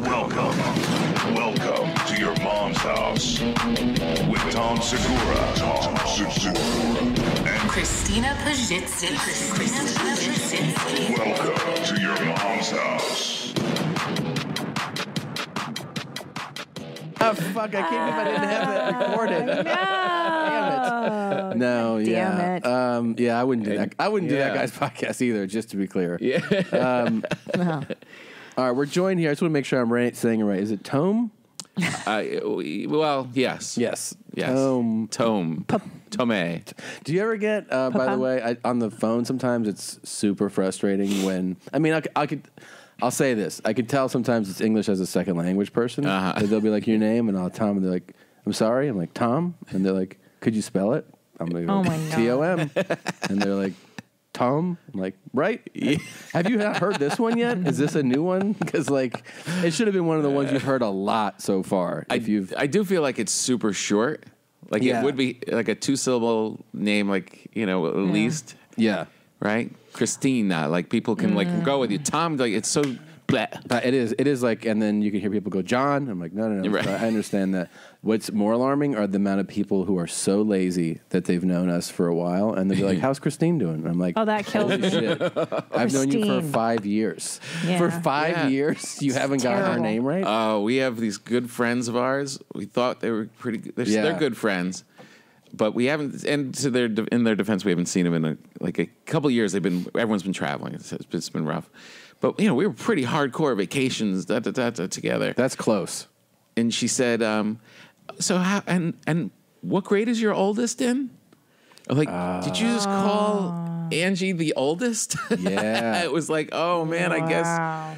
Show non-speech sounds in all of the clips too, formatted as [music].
Welcome. Welcome to your mom's house with Tom Segura. Tom Segura. And Christina Pazsitzky. Christina Pazsitzky. welcome to your mom's house. Oh fuck! I can't believe I didn't have that recorded. No. Damn it! No, Damn yeah, it. Um, yeah, I wouldn't do that. I wouldn't do that guy's [laughs] podcast either. Just to be clear. Yeah. Um, [laughs] all right, we're joined here. I just want to make sure I'm right, saying it right. Is it Tome? [laughs] I, we- well, yes. Yes. Yes. Tome. Tome. Tome. Do you ever get, uh, by the Papa? way, I, on the phone? Sometimes it's super frustrating when I mean, I, c- I could. I'll say this. I could tell sometimes it's English as a second language person. Uh-huh. They'll be like, "Your name," and I'll Tom, and they're like, "I'm sorry." I'm like, "Tom," and they're like, "Could you spell it?" I'm like, Oh my God. T O and they're like, "Tom." I'm like, "Right." [laughs] Have you not heard this one yet? Is this a new one? Because like, it should have been one of the ones you've heard a lot so far. I, If you've I do feel like it's super short. Like Yeah. it would be like a two syllable name, like, you know, at least, yeah. right? Christina. Like people can like go with you. Tom, like it's so. Bleh. Uh, it is. It is like, and then you can hear people go, "John." I'm like, no, no, no. Right. I understand that. What's more alarming are the amount of people who are so lazy that they've known us for a while, and they're like, [laughs] "How's Christine doing?" And I'm like, Oh, that kills "Holy me. shit! I've known you for Christine. five years. Yeah. For five Yeah. years, you haven't gotten her terrible. name right." Oh, we have these good friends of ours. We thought they were pretty good. They're, Yeah. they're good friends, but we haven't. And to their in their defense, we haven't seen them in a, like a couple years. They've been everyone's been traveling. It's, it's been rough, but you know we were pretty hardcore vacations da, da, da, da, together. That's close. and she said, um, "So how and and what grade is your oldest in?" I'm like, did you just call Angie the oldest? [laughs] Yeah. it was like, oh man, I guess.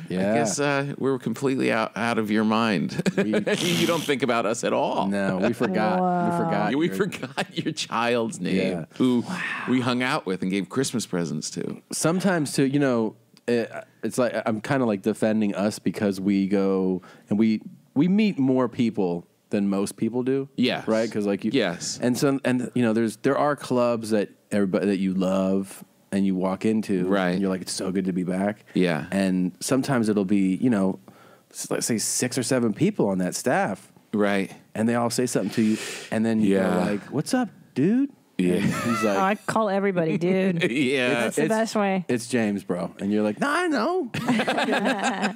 Yeah. I guess uh, we were completely out, out of your mind. [laughs] you don't think about us at all. No, we forgot. We forgot. We your- forgot your child's name, Yeah. who we hung out with and gave Christmas presents to. sometimes too, you know, it, it's like I'm kind of like defending us because we go and we we meet more people than most people do. Yes. right. Because like you, Yes. and so and you know, there's there are clubs that everybody that you love and you walk into, Right. And you're like, it's so good to be back. Yeah. and sometimes it'll be you know, let's say six or seven people on that staff, Right. and they all say something to you, and then you Yeah. like, "What's up, dude?" Yeah. And he's Oh, like, I call everybody dude. [laughs] Yeah. That's the It's- best way. it's James, bro. And you're like, no, I know. [laughs]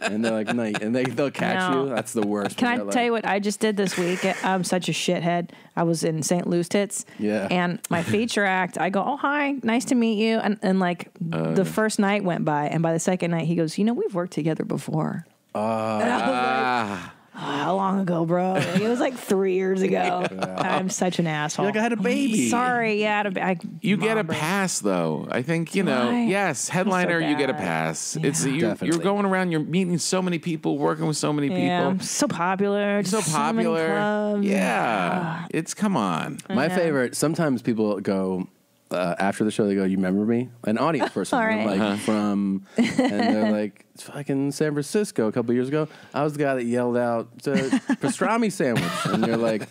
and they're like, no, and they, they'll catch No. you. That's the worst. Can I They're like- tell you what I just did this week? [laughs] I'm such a shithead. I was in St. Louis Tits. Yeah. And my feature act, I go, oh, hi, nice to meet you. And, and like Uh. the first night went by. And by the second night, he goes, you know, we've worked together before. And I was like, Ah. [sighs] how long ago, bro? Like, it was like three years ago. [laughs] I'm such an asshole. You're like, I had a baby. Sorry, yeah. I had a ba- I, You get a Mom brain. pass though. I think you Do know. I? Yes, headliner, you get a bad. pass. It's you, you're going around. You're meeting so many people, working with so many Yeah, I'm people. so popular. So so popular. many clubs. yeah, it's come on. My know. favorite, sometimes people go, uh, after the show, they go, you remember me? An audience [laughs] person. All And I'm right. like, from, and they're [laughs] like, it's fucking San Francisco a couple years ago. I was the guy that yelled out, uh, pastrami sandwich. And you're like,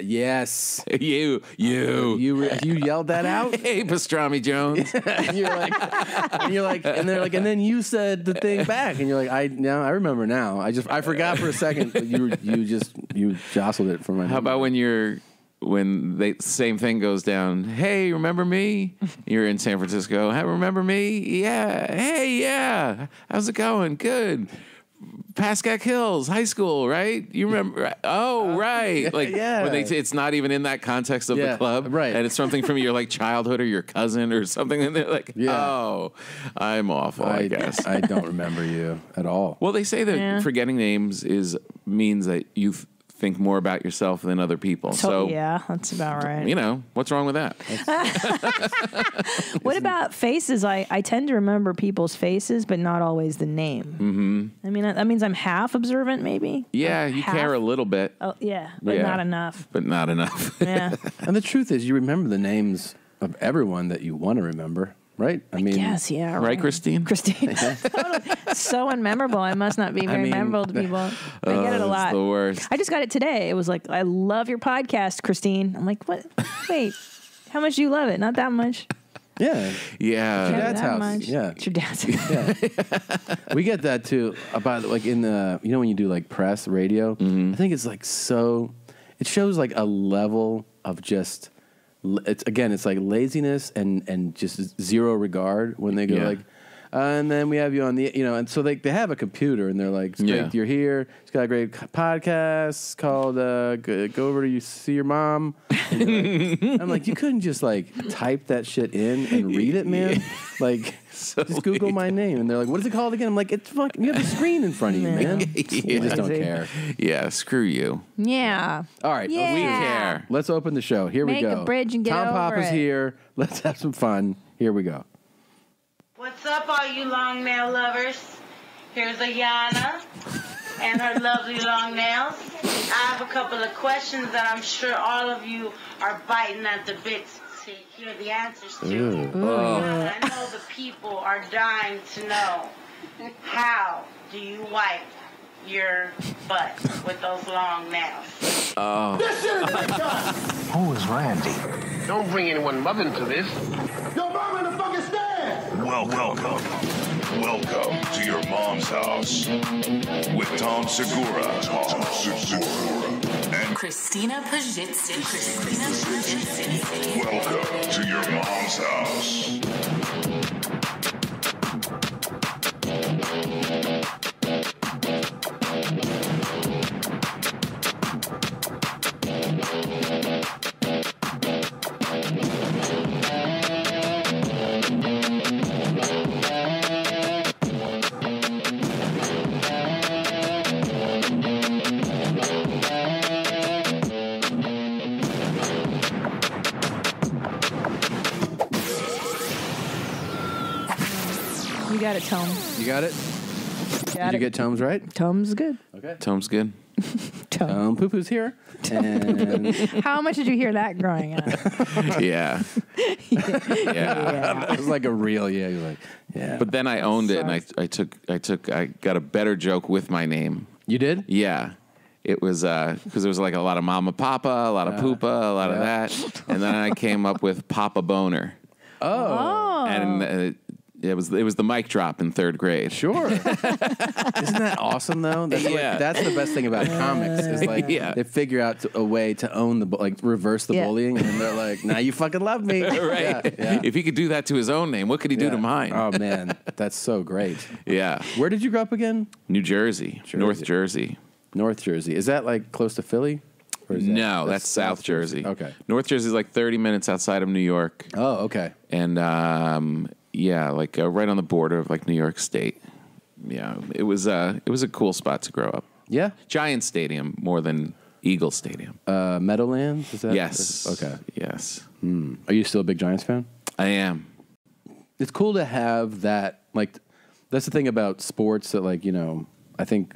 yes. [laughs] You, you, You, re- you yelled that out? Hey, Pastrami Jones. and you're like, and you're like, and they're like, and then you said the thing back, and you're like, I now I remember now. I just I forgot for a second, but you you just you jostled it from my. How about when you're when the same thing goes down? Hey, remember me? [laughs] You're in San Francisco. Hey, remember me? Yeah. Hey, yeah. How's it going? Good. Pascack Hills High School, right? You remember? [laughs] Oh, oh, right. Like Yeah. when they, it's not even in that context of Yeah, the club, right. And it's something from your like childhood or your cousin or something, and they're like, Yeah. "Oh, I'm awful." I, I guess. I don't remember you at all. well, they say that Yeah. forgetting names is means that you th- think more about yourself than other people. So, So, yeah, that's about right. you know, what's wrong with that? [laughs] What about faces? I, I tend to remember people's faces, but not always the name. Mm-hmm. I mean, that means I'm half observant, maybe. Yeah, Like you half? care a little bit, Oh, yeah, but Yeah. not enough. but not enough. [laughs] Yeah. And the truth is, you remember the names of everyone that you want to remember, right? I mean, yes, yeah. right, Christine? Christine. [laughs] Totally. so unmemorable. I must not be very mean, memorable to [laughs] people. I oh, get it a Oh, lot. It's the worst. I just got it today. It was like, I love your podcast, Christine. I'm like, what? Wait, how much do you love it? Not that much. Yeah. Yeah. Your dad's house. much. Yeah. It's your dad's house. we get that too about like in the you know when you do like press radio mm-hmm. i think it's like so it shows like a level of just l- it's again it's like laziness and and just zero regard when they go Yeah. like and then we have you on the you know and so they, they have a computer and they're like it's great Yeah. you're here. It's got a great podcast called uh, go, go over to you see your mom. Like- [laughs] i'm like you couldn't just like type that shit in and read it man? [laughs] Like just google my name. And they're like what is it called again? I'm like it's fucking you have a screen in front of you man. [laughs] You just don't care. Yeah. Screw you. yeah. all right Yeah. We care. let's open the show. Here Make we a go. bridge and get tom over papa's it. here. Let's have some fun. Here we go What's up, all you long nail lovers? Here's Ayana and her lovely long nails. I have a couple of questions that I'm sure all of you are biting at the bits to hear the answers to. Mm. I oh. know the people are dying to know how do you wipe your butt with those long nails? Oh, who is Randy? Don't bring anyone mother into this. Your mom in the fucking stand! Well, welcome. Welcome to your mom's house with Tom Segura. Tom Segura. And Christina Pazsitzky. Christina Pazsitzky. welcome to your mom's house. Got it, Tom. you got it Got did you get tom's right Tom's good. okay Tom's good. [laughs] Tom. um poo poo's here [laughs] and How much did you hear that growing up? [laughs] Yeah. yeah. yeah. it was like a real yeah you're like yeah But then I owned it, and I, I took I took I got a better joke with my name. you did Yeah. It was because there was like a lot of mama papa, a lot of poopa, a lot of that, and then I came up with Papa Boner, Oh. and uh, it was it was the mic drop in third grade. Sure. [laughs] Isn't that awesome though? That's Yeah. like, that's the best thing about comics is like Yeah. they figure out a way to own the like reverse the Yeah. bullying and they're like, now you fucking love me. [laughs] right? Yeah, yeah. If he could do that to his own name, what could he do to mine? Oh man, that's so great. yeah, Where did you grow up again? New Jersey, North Jersey. North Jersey. Is that like close to Philly? Or that- No, that's, South Jersey. Okay. North Jersey is like 30 minutes outside of New York, Oh, okay. and um, yeah, like uh, right on the border of like New York State. Yeah, it was uh, it was a cool spot to grow up. Yeah. Giant Stadium more than Eagle Stadium. Uh, Meadowlands. Is that? yes. Okay. Yes, Are you still a big Giants fan? I am. it's cool to have that like that's the thing about sports that like you know i think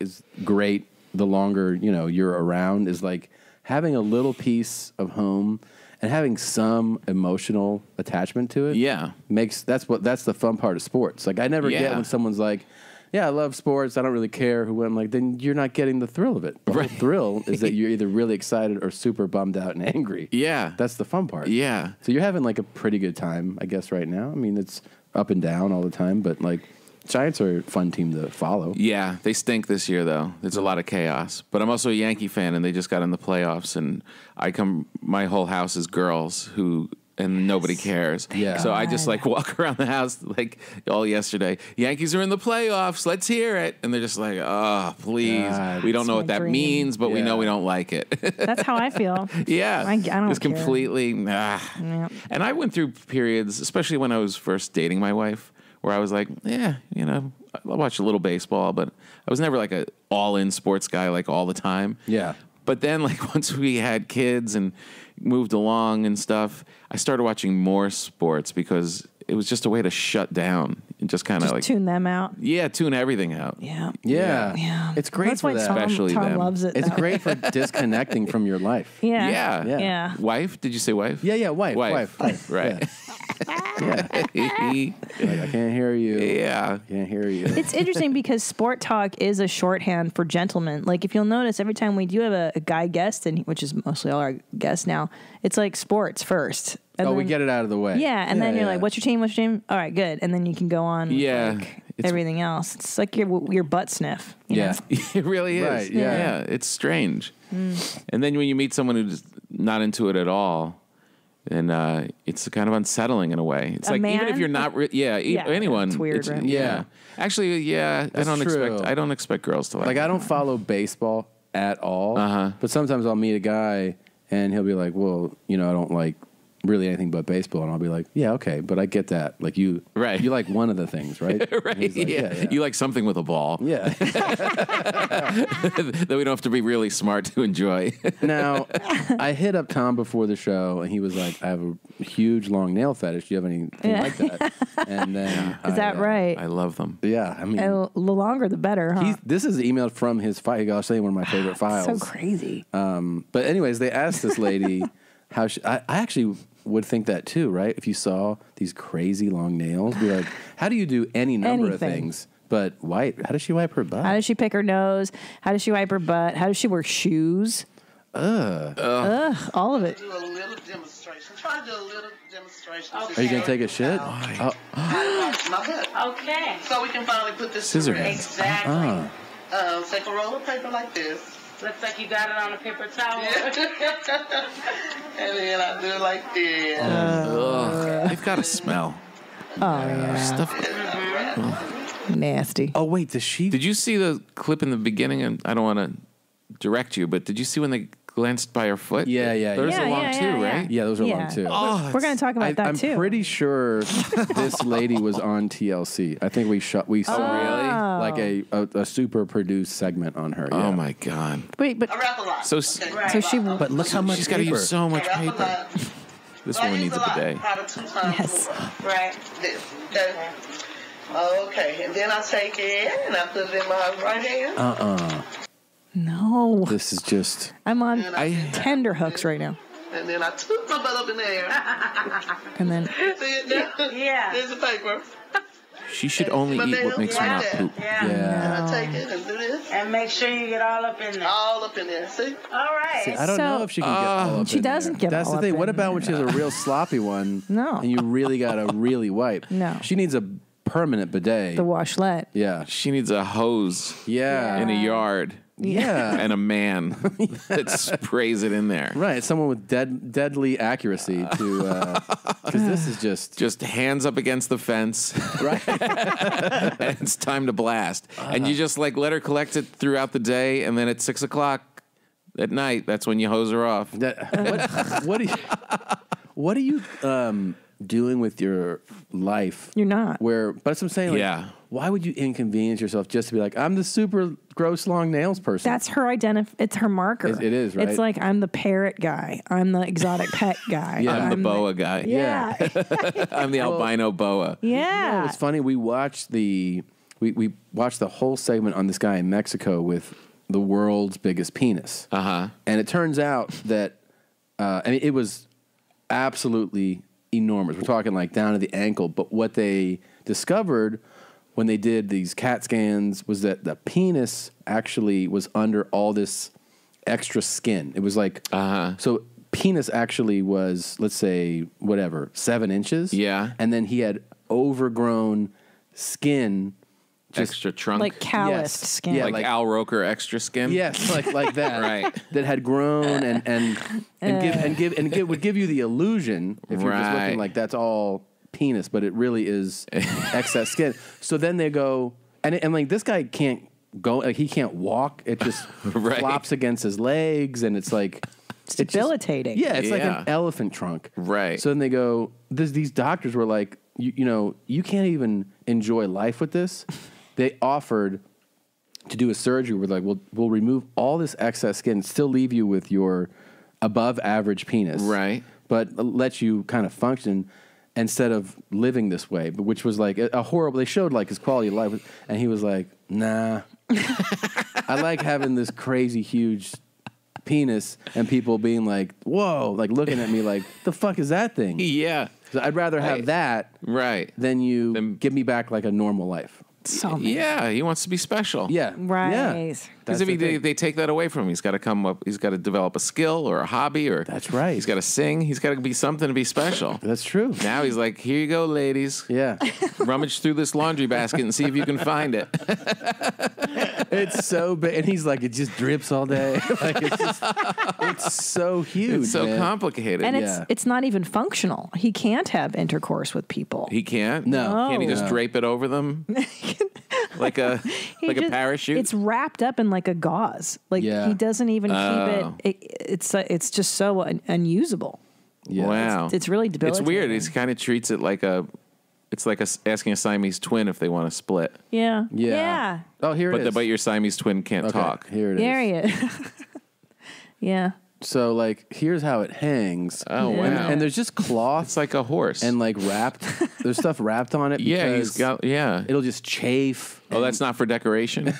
is great the longer you know you're around is like having a little piece of home and having some emotional attachment to it Yeah. makes that's what that's the fun part of sports like i never get when someone's like yeah i love sports i don't really care who I'm like then you're not getting the thrill of it the whole thrill is that [laughs] you're either really excited or super bummed out and angry Yeah. that's the fun part Yeah. so you're having like a pretty good time, I guess, right now. I mean, it's up and down all the time, but like Giants are a fun team to follow. Yeah, they stink this year though. There's a lot of chaos. But I'm also a Yankee fan and they just got in the playoffs and I come my whole house is girls who and nobody cares. Yeah. So I just like walk [laughs] around the house like all yesterday. Yankees are in the playoffs. Let's hear it. And they're just like, "Oh, please. God. we don't know what that dream. means, but we know we don't like it." [laughs] That's how I feel. yeah. I- I don't It's care. completely ah. Yeah. And I went through periods, especially when I was first dating my wife, where I was like, yeah, you know, I watch a little baseball, but I was never like a all in sports guy like all the time. Yeah. But then like [laughs] once we had kids and moved along and stuff, I started watching more sports because it was just a way to shut down and just kind of like tune them out. yeah, tune everything out. Yeah. Yeah. Yeah. It's great That's for why that. Tom, Especially Tom them. loves it. It's that way. great for [laughs] disconnecting from your life. Yeah. Yeah. Yeah. Yeah. Wife? Did you say wife? Yeah, yeah, wife, wife, wife. Right. Yeah. Like, I can't hear you. yeah. I Can't hear you. It's interesting because sport talk is a shorthand for gentlemen. Like if you'll notice, every time we do have a, a guy guest, and which is mostly all our guests now, it's like sports first. And oh, we get it out of the way. Yeah, and then you're yeah. like, "What's your team? What's your team? All right, good." And then you can go on. with, Yeah, like, it's- everything else. It's like your your butt sniff. you Yeah. know? [laughs] it really is. Right, yeah. yeah, it's strange. Mm. And then when you meet someone who's not into it at all, then uh, it's kind of unsettling in a way. It's A like even if you're not, re- yeah, e- Yeah, anyone, it's weird, right? Yeah, actually, yeah, I don't true. expect, I don't expect girls to like. Like. I don't follow baseball at all. Uh-huh. But sometimes I'll meet a guy and he'll be like, "Well, you know, I don't like really anything but baseball," and I'll be like, "Yeah, okay, but I get that. Like you, Right. You like one of the things, right? [laughs] Right? like, yeah. yeah, yeah. you like something with a ball yeah. [laughs] that we don't have to be really smart to enjoy. [laughs] now, I hit up Tom before the show, and he was like, "I have a huge long nail fetish. Do you have anything Yeah. like that?" And then Is I, that uh, right? I love them. Yeah, I mean, the longer the better, huh? he's, this is emailed from his file. I'll say one of my favorite [gasps] files. so crazy. Um, but anyways, they asked this lady how she. I, I actually would think that too, right? If you saw these crazy long nails, be like, [sighs] how do you do any number of Anything. things? But wipe. How does she wipe her butt? How does she pick her nose? How does she wipe her butt? How does she wear shoes? Ugh. Ugh. All of it. do a little demonstration. Try to do a little demonstration. Are you gonna take a shit? Oh, My butt. Okay. So we can finally put this Scissor to rest. Exactly. ah. Um, take a roll of paper like this. Looks like you got it on a paper towel. [laughs] and then I do it like this. Uh, Ugh, they've got a smell. Oh yeah. Stuff. Mm-hmm. Nasty. oh wait, does she? Did you see the clip in the beginning? And I don't want to direct you, but did you see when they glanced by her foot? Yeah, yeah, Those yeah. are long yeah, too, yeah, yeah. right? yeah, those are Yeah. long too. Oh, We're going to talk about I, that I'm too. pretty sure [laughs] this lady was on TLC. I think we shot. We saw really? like a, a a super produced segment on her. Oh my god! Wait, but I wrap a lot. So s- okay. so she. But look how much She's got to paper. use so much I paper. [laughs] This So woman needs a a bidet. Probably Yes. Right. This. Okay. Okay, and then I take it and I put it in my right hand. Uh uh No, This is just. I'm on I tender hooks right now. And then I took my butt up in the air. [laughs] And then [laughs] See now? Yeah. [laughs] There's the paper. She should only eat what makes her not poop. Yeah. Yeah. And I take it and do this. And make sure you get all up in there. All up in there. See? All right. See, I don't So- know if she can get all um, up She doesn't there. get That's all the thing. What in about when she has a real sloppy one? No. And you really got to really wipe. No. She needs a permanent bidet. the washlet. yeah. She needs a hose Yeah. in a yard Yeah. [laughs] and a man [laughs] that sprays it in there. right. Someone with dead, deadly accuracy to, because this is just, [laughs] Just hands up against the fence, right. and it's time to blast. And you just like let her collect it throughout the day, and then at six o'clock at night, that's when you hose her off. That- what, what do you, what are you um, doing with your life? You're not. Where, but that's what I'm saying. Like, Yeah. Why would you inconvenience yourself just to be like, I'm the super gross long nails person? That's her identif. It's her marker. It- it is, right? It's like I'm the parrot guy. I'm the exotic pet [laughs] guy. Yeah. I'm the boa guy. Yeah. [laughs] [laughs] I'm the albino boa. Yeah. It's funny. We watched the we, we watched the whole segment on this guy in Mexico with the world's biggest penis, Uh huh. and it turns out that uh, I mean it was absolutely enormous. We're talking like down to the ankle. But what they discovered when they did these CAT scans was that the penis actually was under all this extra skin. It was like Uh-huh. so. Penis actually was, let's say, whatever, seven inches. Yeah. and then he had overgrown skin. Just Extra trunk. like calloused Yes. skin. Yeah, like, like- Al Roker extra skin. yes, like like [laughs] that. Right. That had grown and and and give and give and give would give you the illusion if you're just looking like that's all penis, but it really is [laughs] excess skin. So then they go and and like this guy can't go like he can't walk. It just [laughs] Right. flops against his legs and it's like It's just- debilitating. yeah, it's like Yeah. an elephant trunk. Right. So then they go, this, these doctors were like, you, you know, you can't even enjoy life with this. [laughs] they offered to do a surgery where like, we'll, we'll remove all this excess skin, still leave you with your above average penis. Right. But let you kind of function instead of living this way, but which was like a, a horrible, they showed like his quality of life. And he was like, nah, [laughs] I like having this crazy huge penis and people being like, whoa, like looking at me like, the fuck is that thing? Yeah. So I'd rather have Right. that Right. than you Than- give me back like a normal life. Something. Yeah, he wants to be special. Yeah. Right. Yeah. Because That's if the they, thing. they take that away from him, he's got to come up. He's got to develop a skill or a hobby, or That's right. He's got to sing. He's got to be something to be special. [laughs] That's true. Now he's like, here you go, ladies. Yeah. [laughs] Rummage through this laundry basket and see if you can find it. [laughs] It's so big, and he's like, it just drips all day. like it's just, it's so huge. It's so man. complicated. And Yeah. it's it's not even functional. He can't have intercourse with people. he can't. No. Can't he just No. drape it over them like a He like a parachute? It's wrapped up in like a gauze. Like Yeah. he doesn't even Oh. keep it, it. It's uh, it's just so un- unusable. Yeah. wow. It's really It's weird. debilitating. He kind of treats it like a. It's like a, s- asking a Siamese twin if they want to split, Yeah. Yeah. Yeah. Oh, here but it the, is. but your Siamese twin can't Okay, talk. Here it is. There you. [laughs] yeah. So like, here's how it hangs. Oh wow! And, and there's just cloth it's like a horse. and like wrapped. [laughs] There's stuff wrapped on it. yeah, he's because got yeah. It'll just chafe. Oh, that's not for decoration. [laughs]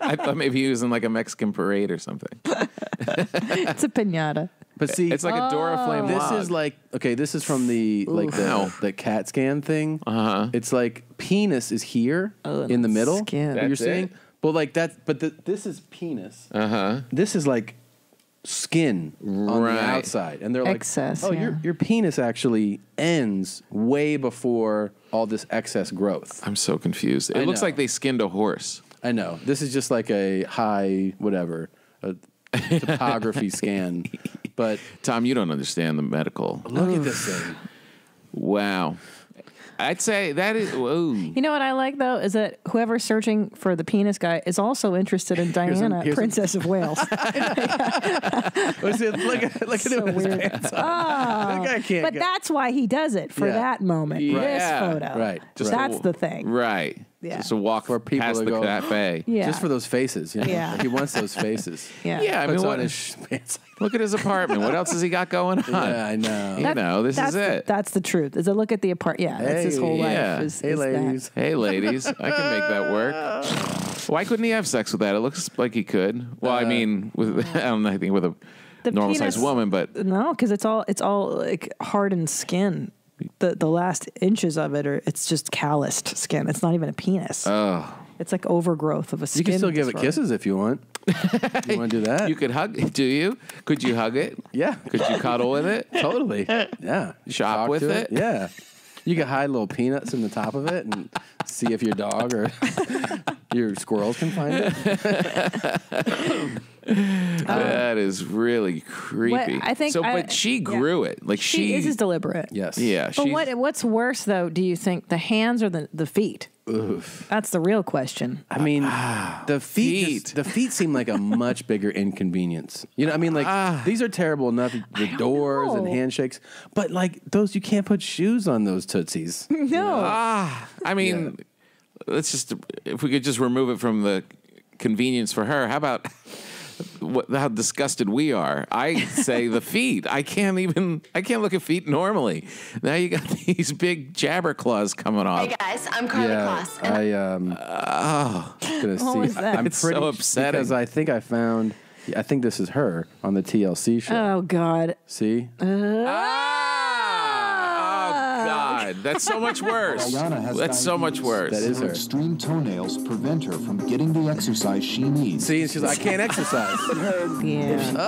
I thought maybe he was in like a Mexican parade or something. [laughs] It's a pinata. But see, It's like a Dora Flame this log. is like okay. This is from the like Wow. the, the CAT scan thing. Uh huh. It's like penis is here Oh, in the middle. skin. that you're That's seeing. it? But like that. But the, this is penis. Uh huh. This is like skin on Right. the outside, and they're like, Excess, "Oh, yeah. your your penis actually ends way before all this excess growth." I'm so confused. It I looks know. like they skinned a horse. I know this is just like a high whatever a topography [laughs] scan, but Tom, you don't understand the medical. look at this thing. Wow. I'd say that is. Whoa. You know what I like though is that whoever's searching for the penis guy is also interested in [laughs] Diana, a- Princess of Wales. [laughs] [laughs] Look at look at him with weird. pants on. Oh. That guy can't but go- that's why he does it for Yeah. that moment. Yeah. This photo. Right. Just That's a- the thing. Right. Yeah. Just a walk For people past to the go- cafe. [laughs] Yeah. Just for those faces, you know? Yeah. He wants those faces. [laughs] Yeah. Yeah, I mean, on what, his [laughs] pants. look at his apartment. What else has he got going on? Yeah, I know. You know, this that's is the, it. That's the truth. Is a look at the apartment. Yeah, that's his whole Hey, life. Is, Hey, is that. ladies. Hey, ladies, I can make that work. Why couldn't he have sex with that? It looks like he could. Well, I Uh, mean, with I don't know, I think with a The normal sized woman, but No, because it's all it's all like hardened skin. The the last inches of it are it's just calloused skin. It's not even a penis. oh, it's like overgrowth of a skin. You can still give it kisses if you want. you want to do that? [laughs] you could hug. It, do you? Could you hug it? yeah, Could you cuddle with it? totally. [laughs] Yeah, You Shop talk with to it? Yeah, you could hide little peanuts in the top of it and see if your dog or [laughs] your squirrels can find it. [laughs] Um, that is really creepy. I think so. I- but she yeah. grew it. Like She, she. this is deliberate. Yes. yeah. But She. what what's worse though? Do you think the hands or the the feet? Oof. That's the real question. I mean, ah, the feet, feet. just- the feet seem like a much bigger inconvenience. You know, I mean, like ah. these are terrible enough with doors and know. handshakes, but like those, you can't put shoes on those tootsies. [laughs] No. Ah, I mean, let's just if we could just remove it from the convenience for her. How about what, how disgusted we are? I say the [laughs] feet. I can't even. I can't look at feet normally. Now you got [laughs] these big jabber claws coming off. Hey guys, I'm Karlie yeah, Kloss, I um, gonna see. What was that? I'm It's so pretty upsetting. because I think I found. I think this is her on the TLC show. Oh God. See, Ah! God, that's so much worse. Diana has That's so much worse. that is Her her. extreme toenails prevent her from getting the exercise she needs. See, and she's like, I can't exercise. Yeah. Oh,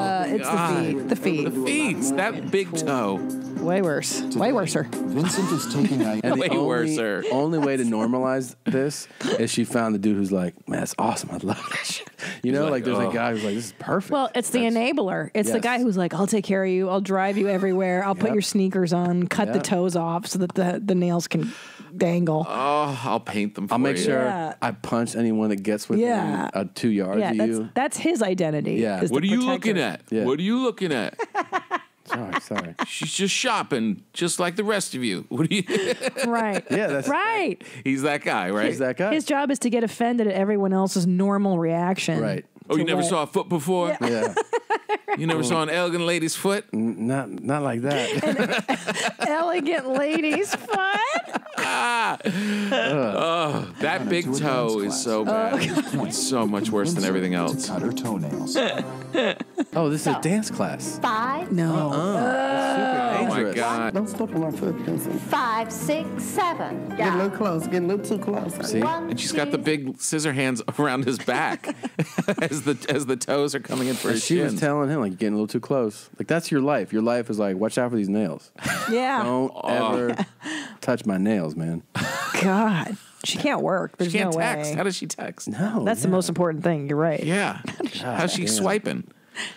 Uh, it's God. the feet. The feet. The feet. That big toe. Way worse. Way worser. Vincent is taking a [laughs] And Way the only, worser. only way to normalize this is she found the dude who's like, man, that's awesome. I love that shit. You know, like, like, there's "Oh." a guy who's like, this is perfect. Well, it's the enabler. It's the guy who's like, I'll take care of you. I'll drive you everywhere. I'll put your sneakers on, cut the toes off so that the, the nails can dangle. Oh, I'll paint them. For I'll make you. sure Yeah. I punch anyone that gets within Yeah. uh, two yards yeah, of that's you. that's his identity. Yeah. is What are you looking at? Yeah. What are you looking at? [laughs] Oh, sorry, sorry. [laughs] She's just shopping, just like the rest of you. [laughs] What do you? [laughs] Right. Yeah, that's right. He's that guy, right? He's that guy. His job is to get offended at everyone else's normal reaction. Right. Oh, you never what- saw a foot before? yeah, [laughs] You never saw an elegant lady's foot? N- not not like that. [laughs] elegant lady's foot. Ah. oh, that big toe is so class. bad. It's so much worse than everything To else. cut her toenails. [laughs] oh, this is a dance class. five. No. Super Oh dangerous. dangerous. God. Don't step on my foot, princess. Five, six, seven. Get a little close. Get a little too close. See? And she's got the big scissor hands around his back as the as the toes are coming in for his she was telling him like you're getting a little too close. Like that's your life. Your life is like watch out for these nails. Yeah. Don't Oh. ever [laughs] touch my nails, man. God, she can't work. There's she can't no text. way. How does she text? No, That's the most important thing. You're right. Yeah. [laughs] How's she damn. swiping?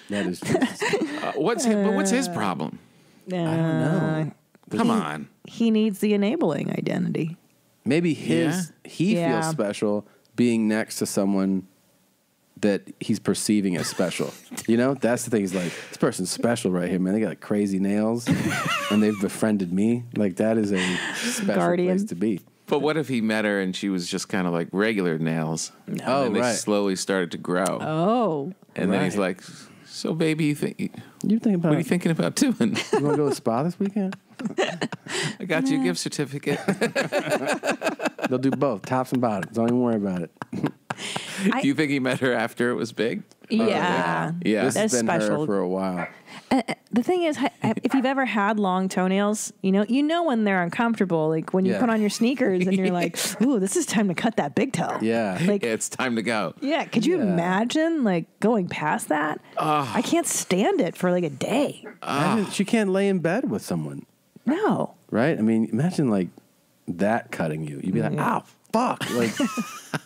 That is just, [laughs] Uh, what's his, but what's his problem? I don't know. Come on. He needs the enabling identity. maybe his he Yeah. feels special being next to someone that he's perceiving as special. you know, that's the thing. He's like, this person's special right here, man. They got like, crazy nails, [laughs] and they've befriended me. Like that is a special Guardian. place to be. But what if he met her and she was just kind of like regular nails? And Oh, then they right. slowly started to grow. Oh, and then he's like, "So, baby, you think You think about? what are you thinking about doing? You want to go to the spa this weekend? [laughs] I got you a gift certificate. [laughs] They'll do both, tops and bottoms. Don't even worry about it. [laughs] Do you think he met her after it was big? yeah. Yeah. This has That's been special. her for a while. Uh, the thing is, if you've ever had long toenails, you know, you know when they're uncomfortable. Like when you Yeah. put on your sneakers and you're like, [laughs] "Ooh, this is time to cut that big toe." Yeah. Like, it's time to go. yeah. Could you Yeah. imagine like going past that? I can't stand it for like a day. Imagine she can't lay in bed with someone, No. right? I mean, imagine like that cutting you. You'd be like, Yeah. "Ow, fuck!" Like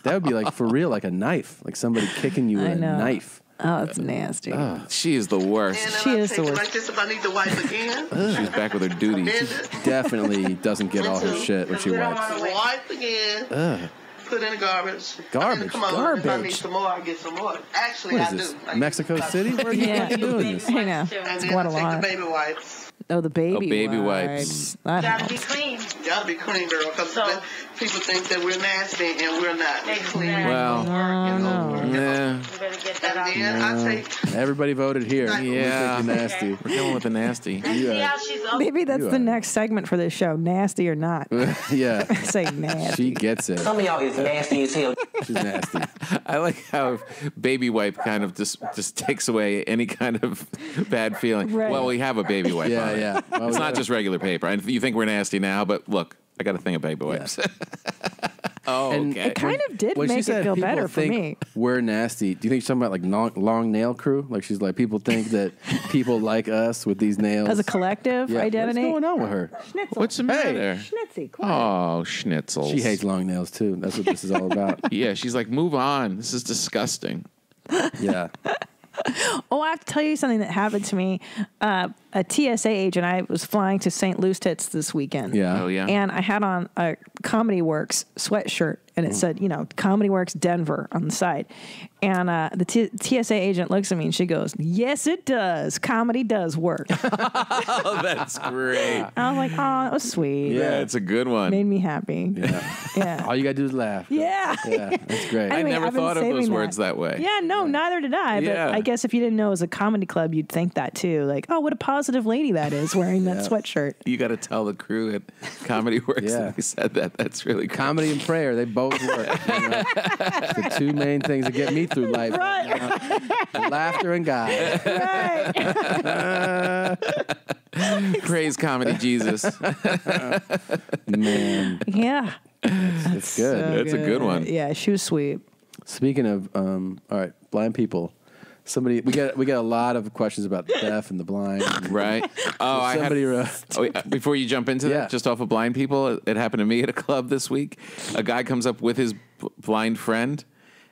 that would be like for real, like a knife, like somebody kicking you with a knife. Oh, it's nasty. Ah, she is the worst. And She I is the worst. like this if I need to wipe again. [laughs] She's back with her duties. Bend it. Definitely doesn't get all her shit when she We don't wipes. wanna. Wipe again. Ugh. Put in the garbage. Garbage, I mean, come on, If I need garbage. some more, I get some more. Actually, What I this? do. I Mexico uh, City? Where are you Yeah. fucking doing this? I know. And It's then I take Guadalajara. the baby wipes. Oh, the baby. Oh, baby wipes. wipes. Gotta be clean. You gotta be clean, girl, because So- people think that we're nasty and we're not. We're clean. Well, No, no. yeah, You get that out. I take Everybody voted here. Yeah. We think you're nasty. we're going with the nasty. And see how she's up. Maybe that's You the are. next segment for this show. Nasty or not? [laughs] yeah. [laughs] Say nasty. She gets it. Some of y'all is nasty as hell. She's nasty. [laughs] I like how baby wipe kind of just just takes away any kind of bad feeling. Right. Well, we have a baby wipe. Yeah, on it. yeah. Well, it's we not just regular paper. And you think we're nasty now, but look, I got a thing of baby wipes. [laughs] [laughs] oh, And okay. It kind of did When she make it said feel people better for think me. We're nasty. Do you think she's talking about like long, long nail crew? Like she's like people think that [laughs] people like us with these nails As a collective Yeah. identity. What's going on with her? Schnitzel. What's the matter? Schnitzy, quiet. Oh, schnitzels. She hates long nails too. That's what this is all about. Yeah, she's like, move on. This is disgusting. Yeah. Oh, I have to tell you something that happened to me. Uh, a TSA agent, I was flying to St. Lucie this weekend. Yeah. Oh, yeah. And I had on a Comedy Works sweatshirt, and it Mm. said, you know, Comedy Works Denver on the side. And uh, the T- TSA agent looks at me and she goes, Yes, it does. Comedy does work. [laughs] Oh, that's great. I was like, Oh, that was sweet. Yeah, it's a good one. Made me happy. Yeah. [laughs] Yeah. All you gotta do is laugh. Yeah. Yeah. That's great. I never I've thought of those saving words that way. Yeah, no, neither did I. But Yeah. I guess if you didn't know it was a comedy club, you'd think that too. Like, oh, what a positive lady that is wearing that [laughs] Yeah. sweatshirt. You got to tell the crew at Comedy Works Yeah. that he said that. That's really cool. Comedy and prayer, they both work. you know? the two main things that get me through life. Right. Laughter and God. [laughs] [laughs] Praise comedy Jesus. Man, Yeah. it's good. So That's a good one. Yeah, she was sweet. Speaking of, um, all right, blind people. Somebody, we get we get a lot of questions about the deaf and the blind. [laughs] Right? [laughs] Oh, I had. Somebody wrote, Oh, wait, before you jump into Yeah. that, just off of blind people, it, it happened to me at a club this week. A guy comes up with his blind friend,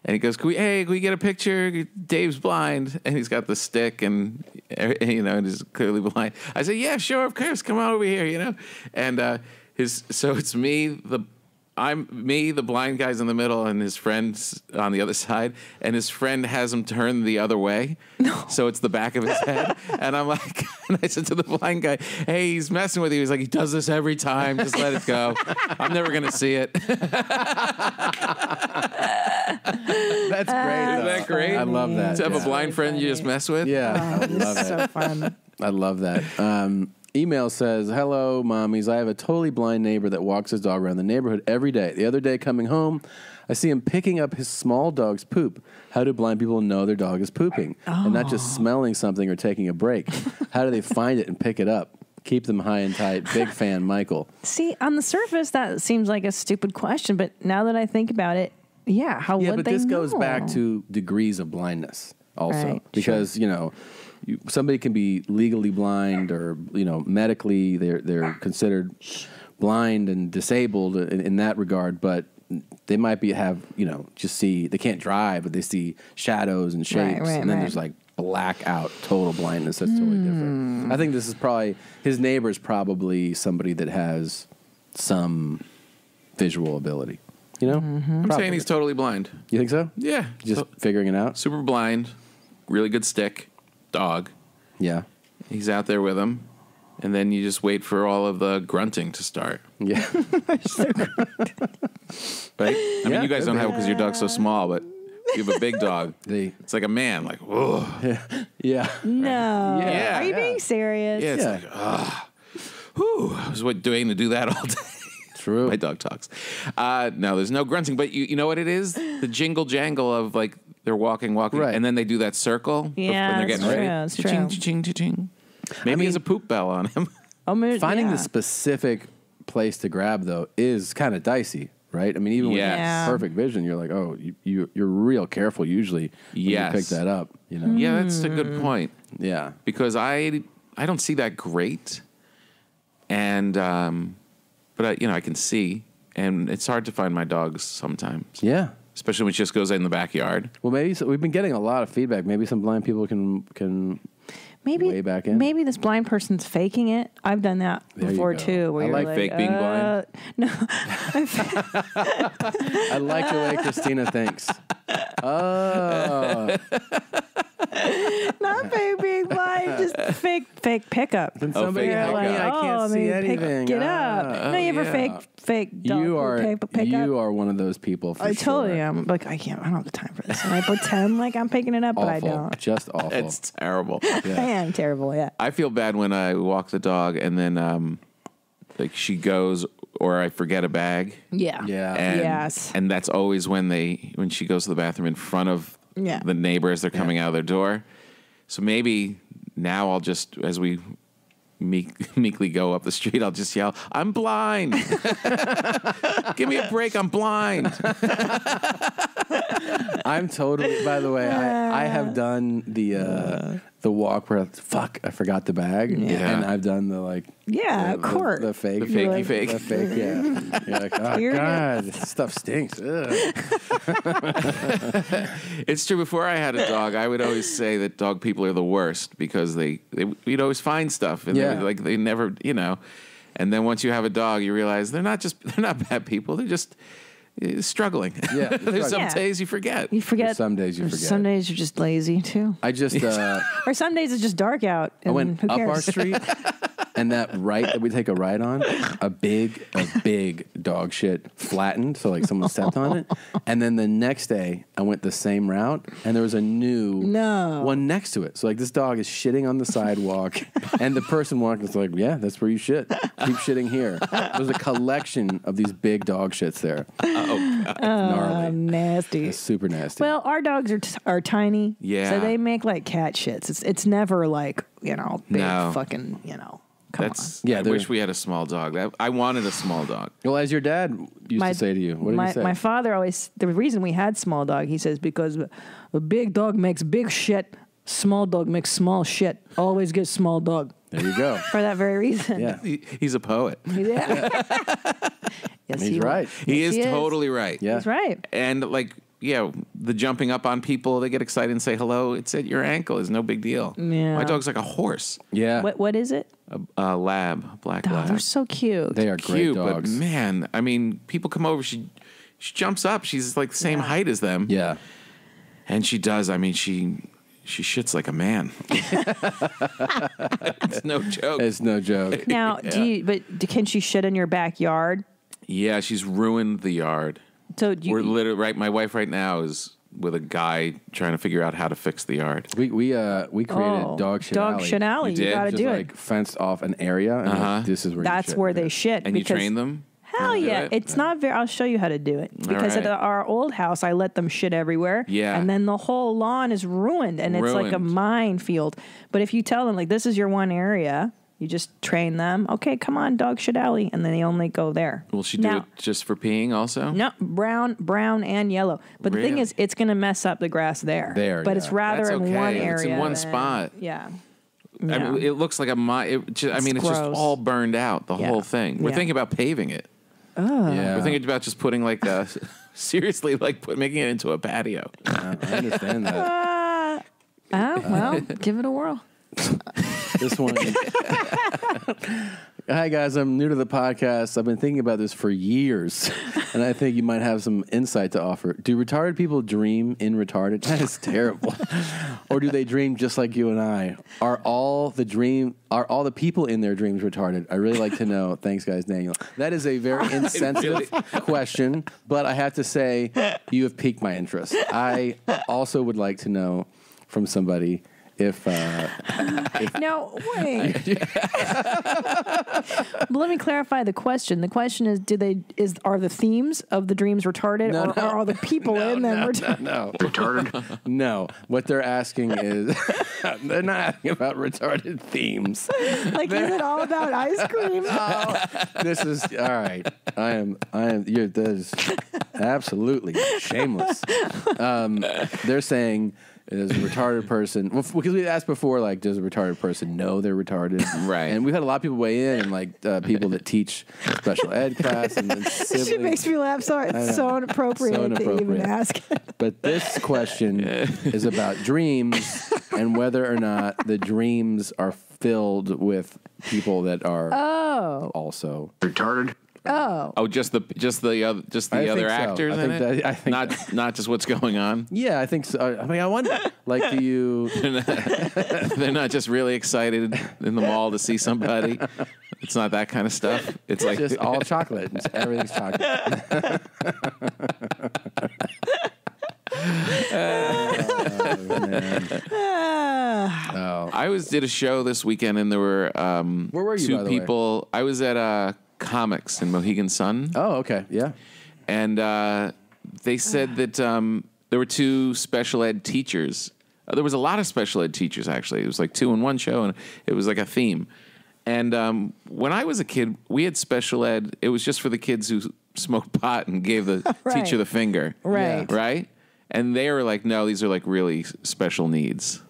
and he goes, "Can we? Hey, can we get a picture? Dave's blind, and he's got the stick, and eh, [laughs] you know, and he's clearly blind." I said, "Yeah, sure, of course, come on over here," you know, and uh, his so it's me the. I'm me, the blind guy's in the middle, and his friend's on the other side. And his friend has him turn the other way, so it's the back of his head. [laughs] And I'm like, [laughs] and I said to the blind guy, "Hey, he's messing with you." He's like, "He does this every time. Just let it go. I'm never gonna see it." [laughs] That's great. Isn't that great? I love that. to have yeah. a blind friend you just mess with. Yeah, I love it. So fun. I love that. Um, email says, "Hello, mommies. I have a totally blind neighbor that walks his dog around the neighborhood every day. The other day, coming home, I see him picking up his small dog's poop. How do blind people know their dog is pooping and not just smelling something or taking a break? [laughs] How do they find it and pick it up? Keep them high and tight. Big fan, Michael. See, on the surface, that seems like a stupid question, but now that I think about it, yeah, how yeah, would but this goes back to degrees of blindness also Right, because you know you, somebody can be legally blind or you know medically they're they're considered blind and disabled in, in that regard but they might be have you know just see they can't drive but they see shadows and shapes right, and then right. there's like blackout total blindness. That's totally different. Hmm. I think this is probably his neighbor is probably somebody that has some visual ability you know? Mm-hmm. I'm Probably. saying he's totally blind. you think so? Yeah, just so- figuring it out? super blind, really good stick, dog. yeah He's out there with him, and then you just wait for all of the grunting to start. Yeah. [laughs] Right? I mean, you guys don't be. have because your dog's so small, but you have a big [laughs] dog. They, it's like a man, like whoa. yeah. No. Yeah. Are you Yeah. being serious? Yeah, it's like ah, whew. I was what doing to do that all day. True. [laughs] My dog talks. Uh, no, there's no grunting, but you you know what it is? The jingle jangle of like they're walking, walking, Right. and then they do that circle Yeah, when they're that's getting true, ready. that's Cha-ching, true. cha-ching, cha-ching. Maybe there's a poop bell on him. [laughs] Oh, maybe- Finding yeah. the specific place to grab though is kind of dicey, right? I mean, even Yes. with Yeah. perfect vision, you're like, oh, you, you you're real careful usually when Yes. you pick that up. You know, Yeah, that's a good point. yeah, because I I don't see that great, and um, but I, you know I can see, and it's hard to find my dogs sometimes, yeah. Especially when she just goes in the backyard. Well, maybe so, we've been getting a lot of feedback. Maybe some blind people can can Maybe way back in. maybe this blind person's faking it. I've done that There before too. Where I you're like like fake being blind. Uh, no, [laughs] I like the way Christina thinks. [laughs] Oh, [laughs] not fake being blind, just [laughs] fake fake pickup. then Oh, somebody fake help me! pickup. I can't oh, see maybe pick- anything. Get up. Ah. no, you ever yeah. fake fake dog You poop are pick, pick you up? are one of those people. For I sure. totally am. Like I can't. I don't have the time for this. And I pretend like I'm picking it up, but I Awful, don't. just awful. [laughs] It's terrible. I am terrible. Yeah. I feel bad when I walk the dog and then um, like she goes or I forget a bag. Yeah. Yeah. And, Yes. And that's always when they when she goes to the bathroom in front of Yeah. the neighbors. They're coming out of their door. So maybe now I'll just as we meek, [laughs] meekly go up the street, I'll just yell, "I'm blind! [laughs] Give me a break! I'm blind!" I'm totally. By the way, I, I have done the uh, the walk where fuck I forgot the bag, Yeah. and I've done the like Yeah, the, of course. the, the fake, The fakey like, fake. the fake, yeah. [laughs] You're like, oh You're god, this [laughs] stuff stinks. [laughs] It's true. Before I had a dog, I would always say that dog people are the worst because they, they we'd always find stuff and Yeah. they, like they never, you know. And then once you have a dog, you realize they're not just they're not bad people. They're just struggling. Yeah, [laughs] There's some struggling. days you forget. You forget. There's some days you forget. Some days you're just lazy too. I just uh, [laughs] Or some days it's just dark out. I And went who up cares? our street, [laughs] and that right that we take a ride on, a big, a big dog shit flattened, so like someone stepped on it. And then the next day, I went the same route, and there was a new No. one next to it. So like this dog is shitting on the sidewalk, and the person walking is like, "Yeah, that's where you shit. Keep shitting here." There's a collection of these big dog shits there. Oh, God. Uh, gnarly, Nasty. it's super nasty. Well, our dogs are t- are tiny. Yeah. So they make like cat shits. It's it's never like you know big No. fucking you know. Come That's Yeah, I they're- wish we had a small dog. That, I wanted a small dog. well, as your dad used My- to say to you, what did my, he say? My father always the reason we had small dog. He says because a big dog makes big shit. Small dog makes small shit. Always get small dog there you go. [laughs] for that very reason. Yeah, He, he's a poet. Yeah. [laughs] yes, he's he right. He Yes, is he is. totally right. Yeah. He's right. And like, yeah, the jumping up on people, they get excited and say hello. It's at your ankle. It's no big deal. Yeah. My dog's like a horse, Yeah, What what is it? a, a lab, black Oh, lab. they're so cute. they are great cute, dogs. but man, I mean, people come over. She she jumps up. She's like the same height as them. yeah. and she does. I mean, she she shits like a man. [laughs] it's no joke. It's no joke. Now, do you? But can she shit in your backyard? yeah, she's ruined the yard. So do you, We're literally right. My wife right now is with a guy trying to figure out how to fix the yard. We we uh we created Oh, dog shit dog alley. shit alley. You You, did? got to Just do like it. fenced off an area, and Uh-huh. like, this is where That's you shit. where they shit. And you because, train them. Hell yeah! it? It's not very. I'll show you how to do it because right. at our old house, I let them shit everywhere. Yeah. and then the whole lawn is ruined, and it's like a Ruined. minefield. But if you tell them like this is your one area, You just train them. Okay, come on, dog shit alley, and then they only go there. Will she do Now- it just for peeing also? No, brown, brown, and yellow. But the thing is, it's going to mess up the grass there. There, but yeah. it's rather That's in okay. one area. it's in one than- spot. Yeah. I mean, it looks like a mi- it ju- I mean, it's just all burned out, the Yeah. whole thing. We're Yeah. thinking about paving it. Oh. Yeah. We're thinking about just putting like a [laughs] seriously like put, making it into a patio. I understand that. [laughs] Uh, oh well, [laughs] give it a whirl. [laughs] This one. Hi guys, I'm new to the podcast. I've been thinking about this for years, and I think you might have some insight to offer. Do retarded people dream in retarded? [laughs] That is terrible. or do they dream just like you and I? Are all the dream? Are all the people in their dreams retarded? I really like to know. Thanks, guys, Daniel. That is a very [laughs] insensitive question, but I have to say you have piqued my interest. I also would like to know from somebody if uh, if [laughs] No, wait. [laughs] let me clarify the question. The question is: Do they is are the themes of the dreams retarded, No, or, no. or are the people in them no, retarded? no, retarded. no, what they're asking is [laughs] they're not asking about retarded themes. Like, is it all about ice cream? This is all right. I am. I am. You're. That is absolutely shameless. Um, they're saying. Does a retarded person? Well, f- because we asked before, like, does a retarded person know they're retarded? [laughs] Right. And we've had a lot of people weigh in, and like uh, people that teach special ed [laughs] class and, and She siblings. makes me laugh so I know. it's so inappropriate, So to even inappropriate. ask. [laughs] But this question is about dreams and whether or not the dreams are filled with people that are Oh, also retarded. Oh, Oh, just the just the other just the I other think so. actors I in think it. that- I think not [laughs] not just what's going on. Yeah, I think so. I mean, I wonder, like, do you? [laughs] [laughs] They're not just really excited in the mall to see somebody. It's not that kind of stuff. It's like just all chocolate. It's- Everything's chocolate. Ah. oh. I was did a show this weekend and there were um, Where were you, two by the way? people. I was at uh, Comix in Mohegan Sun. Oh, okay, yeah. And uh, they said that um, there were two special ed teachers. Uh, there was a lot of special ed teachers actually. It was like two in one show, and it was like a theme. And um, when I was a kid, we had special ed. It was just for the kids who smoked pot and gave the Right. [laughs] teacher the finger. Right. Right. And they were like, no, these are like really special needs.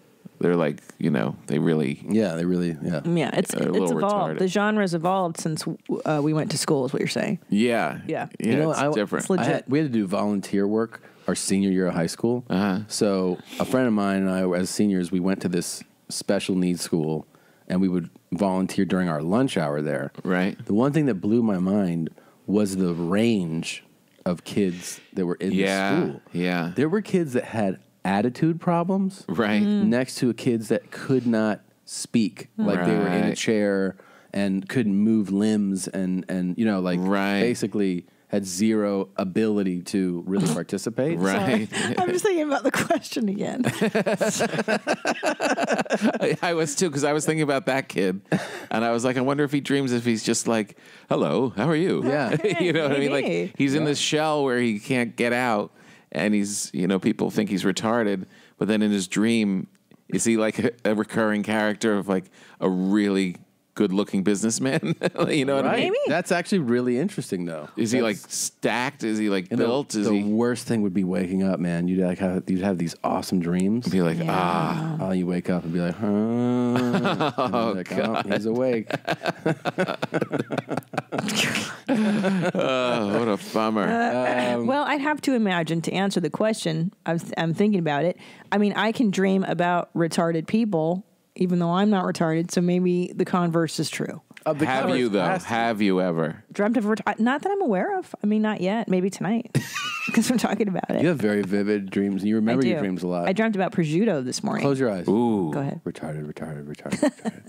They're like, you know, they really. Yeah, they really. Yeah. yeah, it's it's little evolved. retarded. The genre's evolved since uh, we went to school. Is what you're saying? Yeah. Yeah. Yeah. you know, it's I, different. It's legit. I had- we had to do volunteer work our senior year of high school. Uh-huh. So a friend of mine and I, as seniors, we went to this special needs school, and we would volunteer during our lunch hour there. Right. The one thing that blew my mind was the range of kids that were in Yeah. the school. Yeah. There were kids that had attitude problems, Right. Mm. next to kids that could not speak, like they were in a chair and couldn't move limbs, and and you know, like Right. basically had zero ability to really [laughs] participate. Right. I'm just thinking about the question again. I, [laughs] I was too because I was thinking about that kid, and I was like, I wonder if he dreams if he's just like, "Hello, how are you?" Yeah. [laughs] you know what I mean? Like he's in this shell where he can't get out, and he's you know people think he's retarded, but then in his dream, is he like a, a recurring character of like a really good-looking businessman? [laughs] you know what I Right. mean? That's actually really interesting, though. Is he like That's- stacked? Is he like and the- built? The, Is he worst thing would be waking up, man. You'd like have you'd have these awesome dreams. be like ah? Oh, you wake up and be like, huh? And you're [laughs] like, oh, he's awake. [laughs] Oh, what a bummer! Um, well, I'd have to imagine to answer the question. I'm, I'm thinking about it. I mean, I can dream about retarded people, even though I'm not retarded. So maybe the converse is true. Of the Have you though? Have you ever? Dreamt of ret- not that I'm aware of. I mean, not yet. Maybe tonight [laughs] because we're talking about it. You have very vivid dreams, and you remember your dreams a lot. I dreamt about prosciutto this morning. Close your eyes. Ooh, Go ahead. Retarded, retarded, retarded. retarded.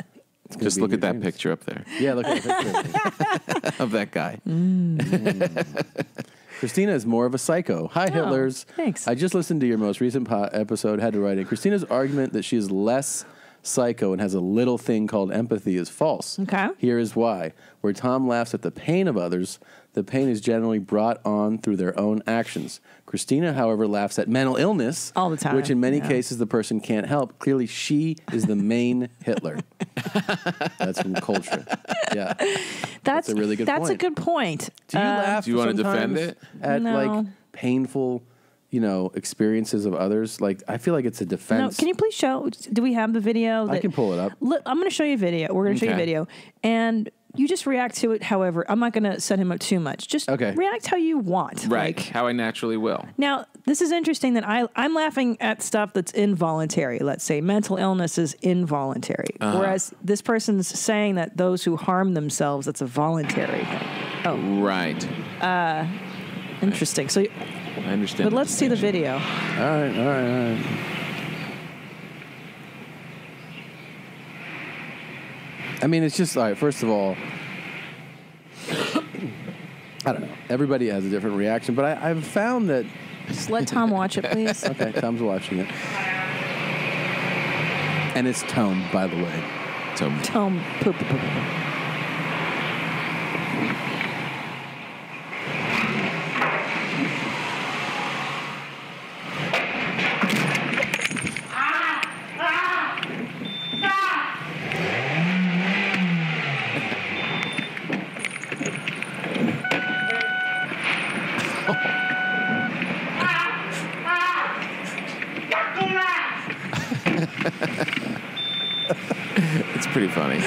[laughs] Just look in at that dreams. picture up there Yeah, look at that picture. [laughs] of that guy. Mm, mm. Christina is more of a psycho. Hi, Hitlers. Oh, thanks. I just listened to your most recent po- episode. Had to write in. Christina's argument that she is less psycho and has a little thing called empathy is false. Okay. Here is why. Where Tom laughs at the pain of others, The pain is generally brought on through their own actions. Christina, however, laughs at mental illness All the time, which in many yeah. cases the person can't help. Clearly, she is the main Hitler. [laughs] That's from Culture. Yeah, That's, a really good That's a good point. Do you Uh, laugh? Do you wanna defend it? at No. like painful, you know, experiences of others? Like I feel like it's a defense No, defense. can you please show? Do we have the video? I can pull it up. Look, I'm going to show you a video. We're going to show you a video, and you just react to it. However, I'm not going to set him up too much. Just Okay. react how you want. Right. How I naturally will. Now, this is interesting that I I'm laughing at stuff that's involuntary. Let's say mental illness is involuntary, Uh-huh. whereas this person's saying that those who harm themselves that's a voluntary thing. Oh, Right. uh, interesting. So, I understand. but let's see the video. All right, all right, all right. I mean, it's just all right. First of all, I don't know. Everybody has a different reaction, but I, I've found that. Just let Tom watch it, please. [laughs] okay, Tom's watching it, and it's Tome, by the way. Tome. Tom, poop, poop, poop. it's pretty funny.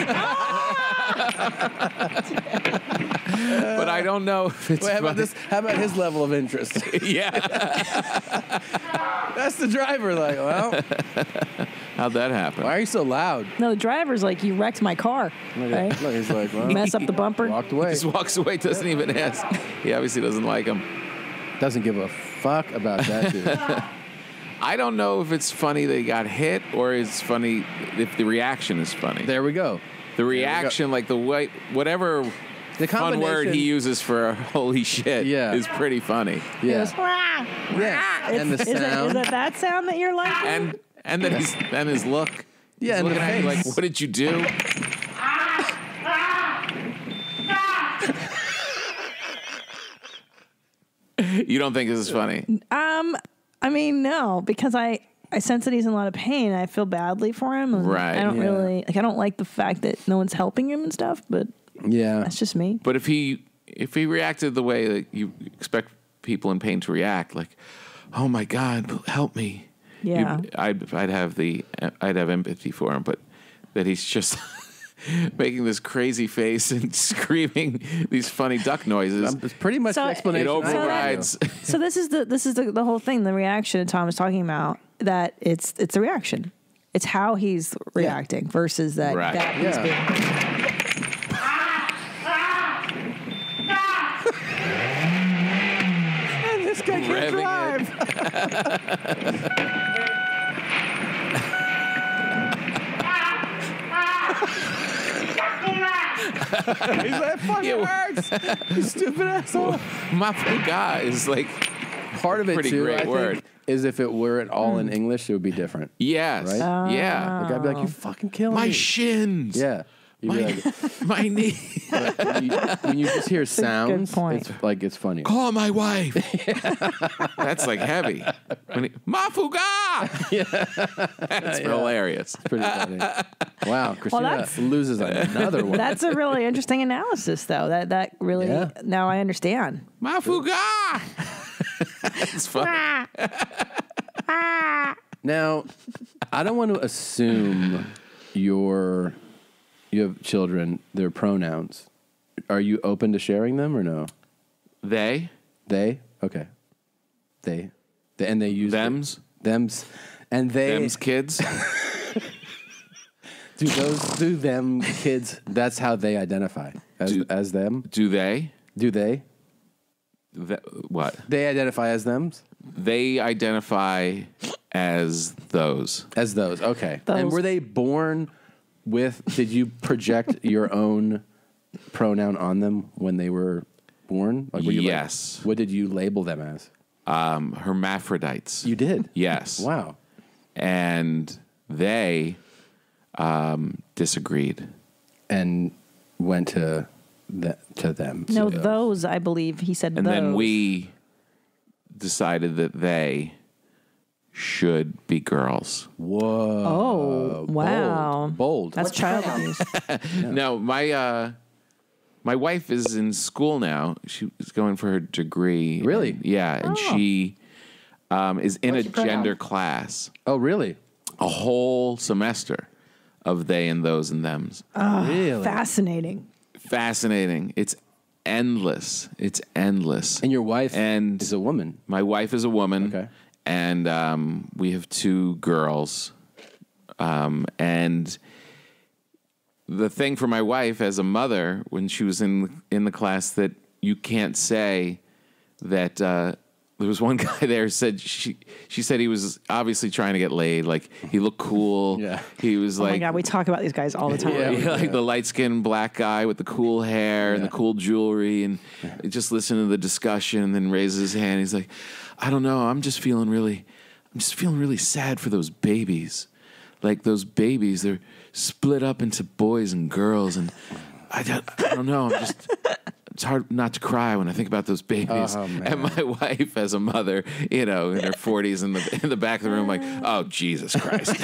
but I don't know if [laughs] it's Wait, how about funny. this? How about his level of interest? [laughs] [laughs] yeah. That's the driver. Like, well, How'd that happen? why are you so loud? No, the driver's like, you wrecked my car. Look, Right? look he's like, well, Mess up the bumper. Walked He away. just walks away, doesn't even ask. He obviously doesn't like him. Doesn't give a fuck about that dude. I don't know if it's funny they got hit or it's funny if the reaction is funny. there we go. The reaction, like the way, whatever The fun word he uses for [laughs] holy shit Yeah. is pretty funny. He Yeah. goes, "Wah." Yeah. And the sound. Is it, is sound. it that sound that you're liking? And and then his and his look. Yeah, He's and the looking at you like, what did you do? you don't think this is funny? Um, I mean, no, because I I sense that he's in a lot of pain. I feel badly for him. and Right. I don't Yeah. really like. I don't like the fact that no one's helping him and stuff. But Yeah. that's just me. But if he if he reacted the way that you expect people in pain to react, like, oh my god, help me. Yeah. you'd- I'd I'd have the I'd have empathy for him, but that he's just [laughs] making this crazy face and [laughs] screaming these funny duck noises. It's pretty much So- the explanation. I gave you. overrides. [laughs] so this is the this is the, the whole thing. The reaction that Tom is talking about. That it's it's the reaction. It's how he's reacting versus that. Right. that he's Yeah. being- And this guy can't Revving drive. He's like, fucking Yeah. works. You stupid asshole. [laughs] Mafuga is like Part of it Pretty too, great I think, word. is if it were at all in hmm. English, it would be different. yes, Right? yeah. Like I'd be like, you fucking killing My me. shins. yeah. You'd be My, like, [laughs] my [laughs] knee. but when, you, when you just hear sounds, point. it's like it's funny. Call my wife. [laughs] That's like heavy. When he, Mafuga. That's hilarious. Pretty funny. Wow, Christina that's- loses another one. That's a really interesting analysis, though. That that really Yeah. now I understand. Mafuga. It's funny. Now, I don't want to assume your you have children, their pronouns. Are you open to sharing them or no? They, They? Okay. They. they and they use Thems? Thems. And they them's kids. [laughs] do those do them kids that's how they identify. As Do- as them? Do they? Do they? Th- what? They identify as thems? They identify as those. As those. Okay. And were they born with did you project [laughs] your own pronoun on them when they were born? Like, were you like- Yes. what did you label them as? Um, hermaphrodites. You did. yes. Wow. And they um, disagreed. And went to that to them. No, So- those I believe he said. and those. then we decided that they should be girls. Whoa! Oh wow! Bold. That's child abuse. [laughs] [laughs] No, my uh, my wife is in school now. She's going for her degree. Really? And- yeah, and Oh. she um, is in What's a your pronoun? gender class. Oh, really? A whole semester of they and those and them's. really? Fascinating. Fascinating. It's endless. It's endless. And your wife and is a woman. My wife is a woman. Okay. And um, we have two girls. Um, and the thing for my wife as a mother, when she was in in the class, that you can't say that. Uh, there was one [laughs] guy there who said she she said he was obviously trying to get laid. Like he looked cool. Yeah. He was oh like my god, we talk about these guys all the time. yeah, like the light skinned black guy with the cool hair and the cool jewelry, and just listen to the discussion, and then raises his hand. He's like, "I don't know. I'm just feeling really, I'm just feeling really sad for those babies. Like those babies, they're split up into boys and girls, and I don't, I don't know. I'm just." It's hard not to cry when I think about those babies. Oh, and my [laughs] wife, as a mother, you know, in her forties, in the in the back of the room, like, oh Jesus Christ, [laughs]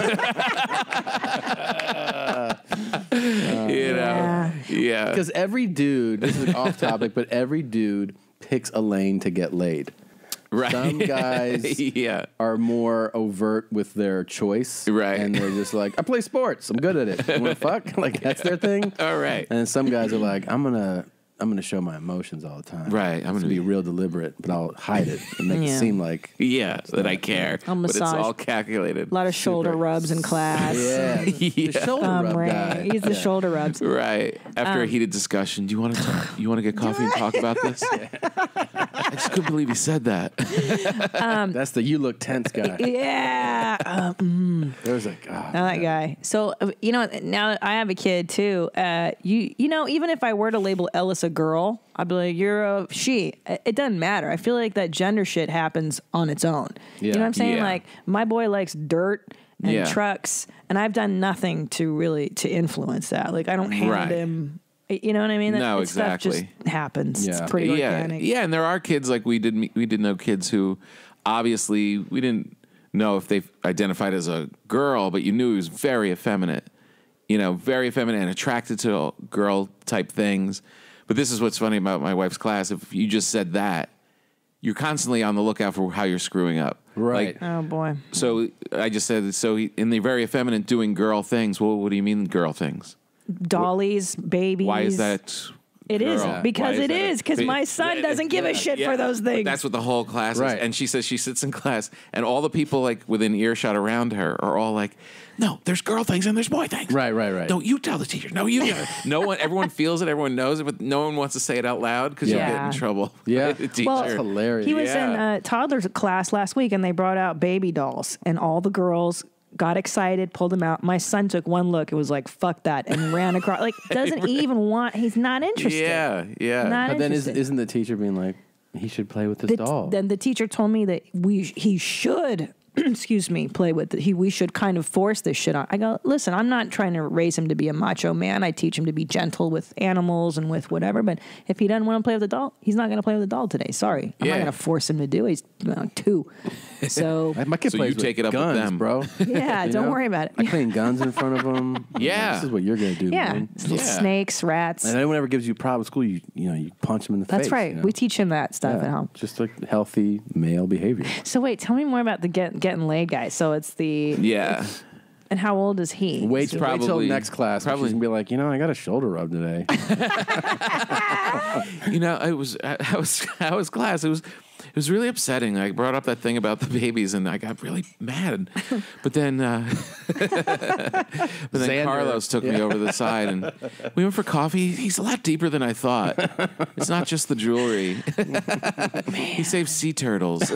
you know, yeah, Because every dude, this is off topic, but every dude picks a lane to get laid. Right. Some [laughs] guys yeah, are more overt with their choice. Right. And they're just like, I play sports. I'm good at it. You want to fuck? [laughs] Like, that's their thing. [laughs] all right, And some guys are like, I'm going to. I'm gonna show my emotions all the time. Right, I'm I'm gonna gonna be be- real deliberate, but I'll hide it and make Yeah. it seem like yeah, that I care, I'll but it's massage. all calculated. A lot of shoulder Super. rubs in class. yeah, [laughs] the [laughs] Yeah. shoulder Um, rub right. guy. He's the Yeah. shoulder rubs. Right after Um, a heated discussion, do you want to talk? You want to get coffee and talk about this? [laughs] I just couldn't believe he said that. That's the you look tense guy. Yeah. Um, There's like, ah, that guy. So uh, you know, now that I have a kid too. Uh, you you know, even if I were to label Ellis a girl, I'd be like, you're a she. It doesn't matter. I feel like that gender shit happens on its own. You know what I'm saying? Yeah. Like my boy likes dirt and Yeah. trucks, and I've done nothing to really to influence that. Like I don't hand Right. him. You know what I mean? That No, that Stuff exactly. just happens. Yeah. It's pretty yeah, organic. yeah, and there are kids like we did. We did know kids who obviously we didn't know if they identified as a girl, but you knew he was very effeminate. You know, very effeminate and attracted to girl type things. But this is what's funny about my wife's class. If you just said that, you're constantly on the lookout for how you're screwing up. Right. Like, Oh boy. so I just said so. He, in the very effeminate doing girl things. Well, what do you mean girl things? Dollies, babies. Why is that? It is girl? because Why it that a- because my son doesn't give a shit for those But things. That's what the whole class Right. is. And she says she sits in class, and all the people like within earshot around her are all like, "No, there's girl things and there's boy things." Right, right, right. Don't you tell the teacher? No, you. [laughs] no one. Everyone feels it. Everyone knows it, but no one wants to say it out loud because you'll get Yeah. in trouble. [laughs] Yeah. by the teacher. Well, That's hilarious. He was in a toddler's class last week, and they brought out baby dolls, and all the girls got excited, pulled him out. My son took one look, it was like "fuck that," and ran across. Like, [laughs] doesn't even want. He's not interested. yeah, yeah. Not But then is, interested. isn't the teacher being like, he should play with this The- doll? Then the teacher told me that we he should, [clears throat] excuse me, play with it. He we should kind of force this shit on. I go, listen, I'm not trying to raise him to be a macho man. I teach him to be gentle with animals and with whatever. But if he doesn't want to play with the doll, he's not going to play with the doll today. Sorry, I'm Yeah. not going to force him to do. it. He's you know, two, [laughs] so my kid So plays you with take it up with guns, them. bro. [laughs] yeah, don't know? worry about it. I clean guns in front of them. [laughs] Yeah. this is what you're gonna do. Yeah, man. Yeah. snakes, rats. And anyone ever gives you a problem at school, you you know you punch him in the That's face. That's right. you know? We teach him that stuff Yeah, at home. Just like healthy male behavior. So wait, tell me more about the get, getting laid guy. So it's the yeah. and how old is he? Wait, wait till probably- next class. probably- Probably gonna be like, you know, I got a shoulder rub today. [laughs] you know, it was I was I was class. It was it was really upsetting. I brought up that thing about the babies, and I got really mad. [laughs] But then, uh, [laughs] but then Xander. Carlos took me over the side, and we went for coffee. He's a lot deeper than I thought. It's not just the jewelry. [laughs] he saves sea turtles.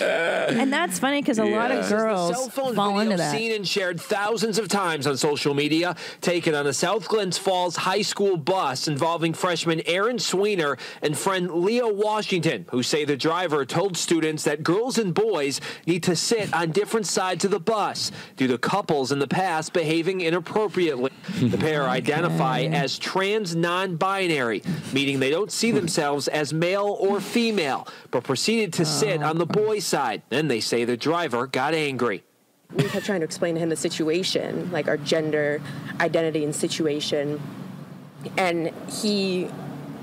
and that's funny because a lot of This the girls cell phone fall video into that. Seen and shared thousands of times on social media, taken on a South Glens Falls high school bus involving freshman Aaron Sweener and friend Leo Washington, who say the driver told students that girls and boys need to sit on different sides of the bus due to couples in the past behaving inappropriately. The pair identify as trans non-binary, meaning they don't see themselves as male or female, but proceeded to sit on the oh. boys' side. Then they say the driver got angry. we kept trying to explain to him the situation, like our gender identity and situation, and he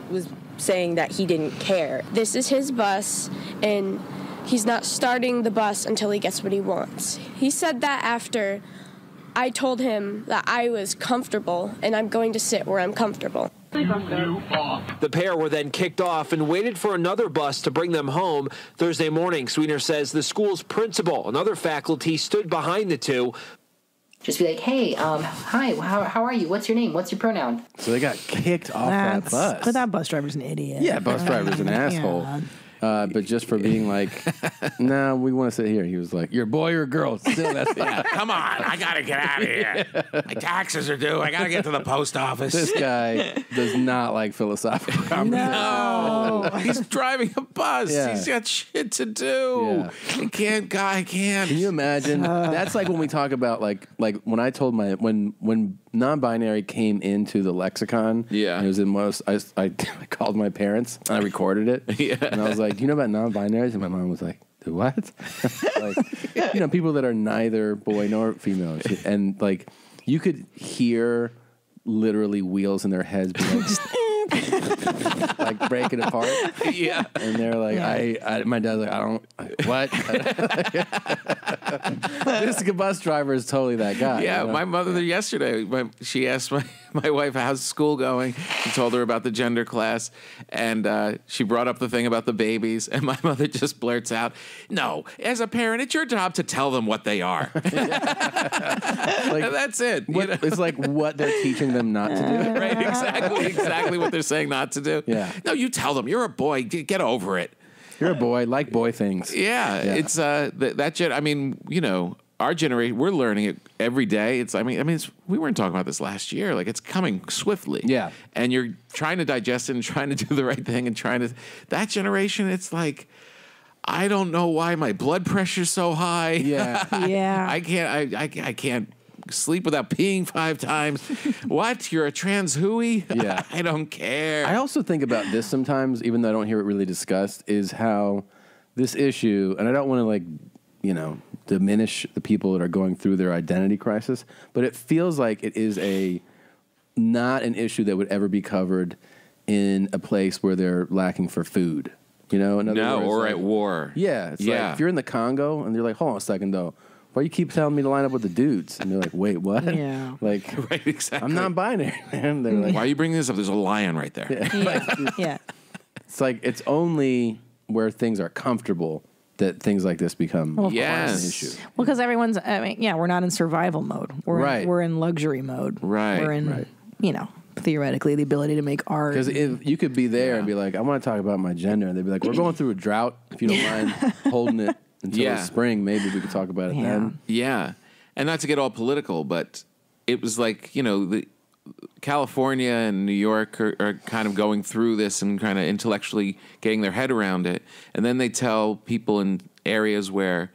was saying that he didn't care. This is his bus, and he's not starting the bus until he gets what he wants. He said that after I told him that I was comfortable and I'm going to sit where I'm comfortable. The pair were then kicked off and waited for another bus to bring them home. Thursday morning, Sweener says the school's principal and other faculty stood behind the two. Just be like, hey, um, hi, how, how are you? What's your name? What's your pronoun? So they got kicked off that That's- bus. But that bus driver's an idiot. Yeah, bus driver's an [laughs] Yeah. asshole. Uh, but just for being like, [laughs] no, we want to sit here. He was like, you're a boy or a girl. Still, that's Yeah, come on, I gotta get out of here. [laughs] My taxes are due. I gotta get to the post office. This guy [laughs] does not like philosophical conversation. No, he's driving a bus. Yeah. He's got shit to do. I can't, guy, can't. Can you imagine? That's like when we talk about like like when I told my when when non-binary came into the lexicon. Yeah, it was in most. I, I, [laughs] I called my parents and I recorded it. [laughs] Yeah, and I was like, "Do you know about non-binaries?" And my mom was like, "The what?" [laughs] like, you know, people that are neither boy nor female, and like you could hear literally wheels in their heads be like, [laughs] like breaking apart. Yeah. And they're like, Yeah. I, I, my dad's like, I don't, what? [laughs] this bus driver is totally that guy. Yeah, you know? my mother yesterday, my, she asked my, [laughs] my wife, how's school going? She told her about the gender class, and uh, she brought up the thing about the babies, and my [laughs] mother just blurts out, No, as a parent, it's your job to tell them what they are. [laughs] like, that's it. you know? it's like what they're teaching them not to do. right, exactly, exactly what they're saying not to do. Yeah. No, you tell them, you're a boy, get over it. You're a boy, like boy things. Yeah, Yeah. it's uh th- that gen- I mean, you know, our generation we're learning it every day. It's I mean, I mean, it's, we weren't talking about this last year. Like it's coming swiftly. Yeah, and you're trying to digest it and trying to do the right thing and trying to that generation. It's like. I don't know why my blood pressure's so high. Yeah. [laughs] Yeah. I can't. I, I, I can't sleep without peeing five times. [laughs] what? You're a trans hooey? [laughs] Yeah. I don't care. I also think about this sometimes, even though I don't hear it really discussed, is how this issue, and I don't want to like, you know, diminish the people that are going through their identity crisis, but it feels like it is a not an issue that would ever be covered in a place where they're lacking for food. You know, in other no, words, or like- at war. Yeah, it's Yeah. like if you're in the Congo and they're like, hold on a second though. Why you keep telling me to line up with the dudes? And they're like, wait, what? Yeah. [laughs] Like, [laughs] right, exactly. I'm non-binary, [laughs] man. They're like, Why are you bringing this up? There's a lion right there. yeah. It's like it's only where things are comfortable that things like this become Well, of an issue. Well, because everyone's, I mean, yeah, we're not in survival mode. We're Right. we're in luxury mode. Right, We're in, right. you know, theoretically the ability to make art. Because if you could be there and be like, I want to talk about my gender, and they'd be like, We're going through a drought. If you don't mind holding it [laughs] until Yeah. the spring, maybe we could talk about it then. Yeah. And not to get all political, but it was like, you know, the California and New York are, are kind of going through this and kind of intellectually getting their head around it. And then they tell people in areas where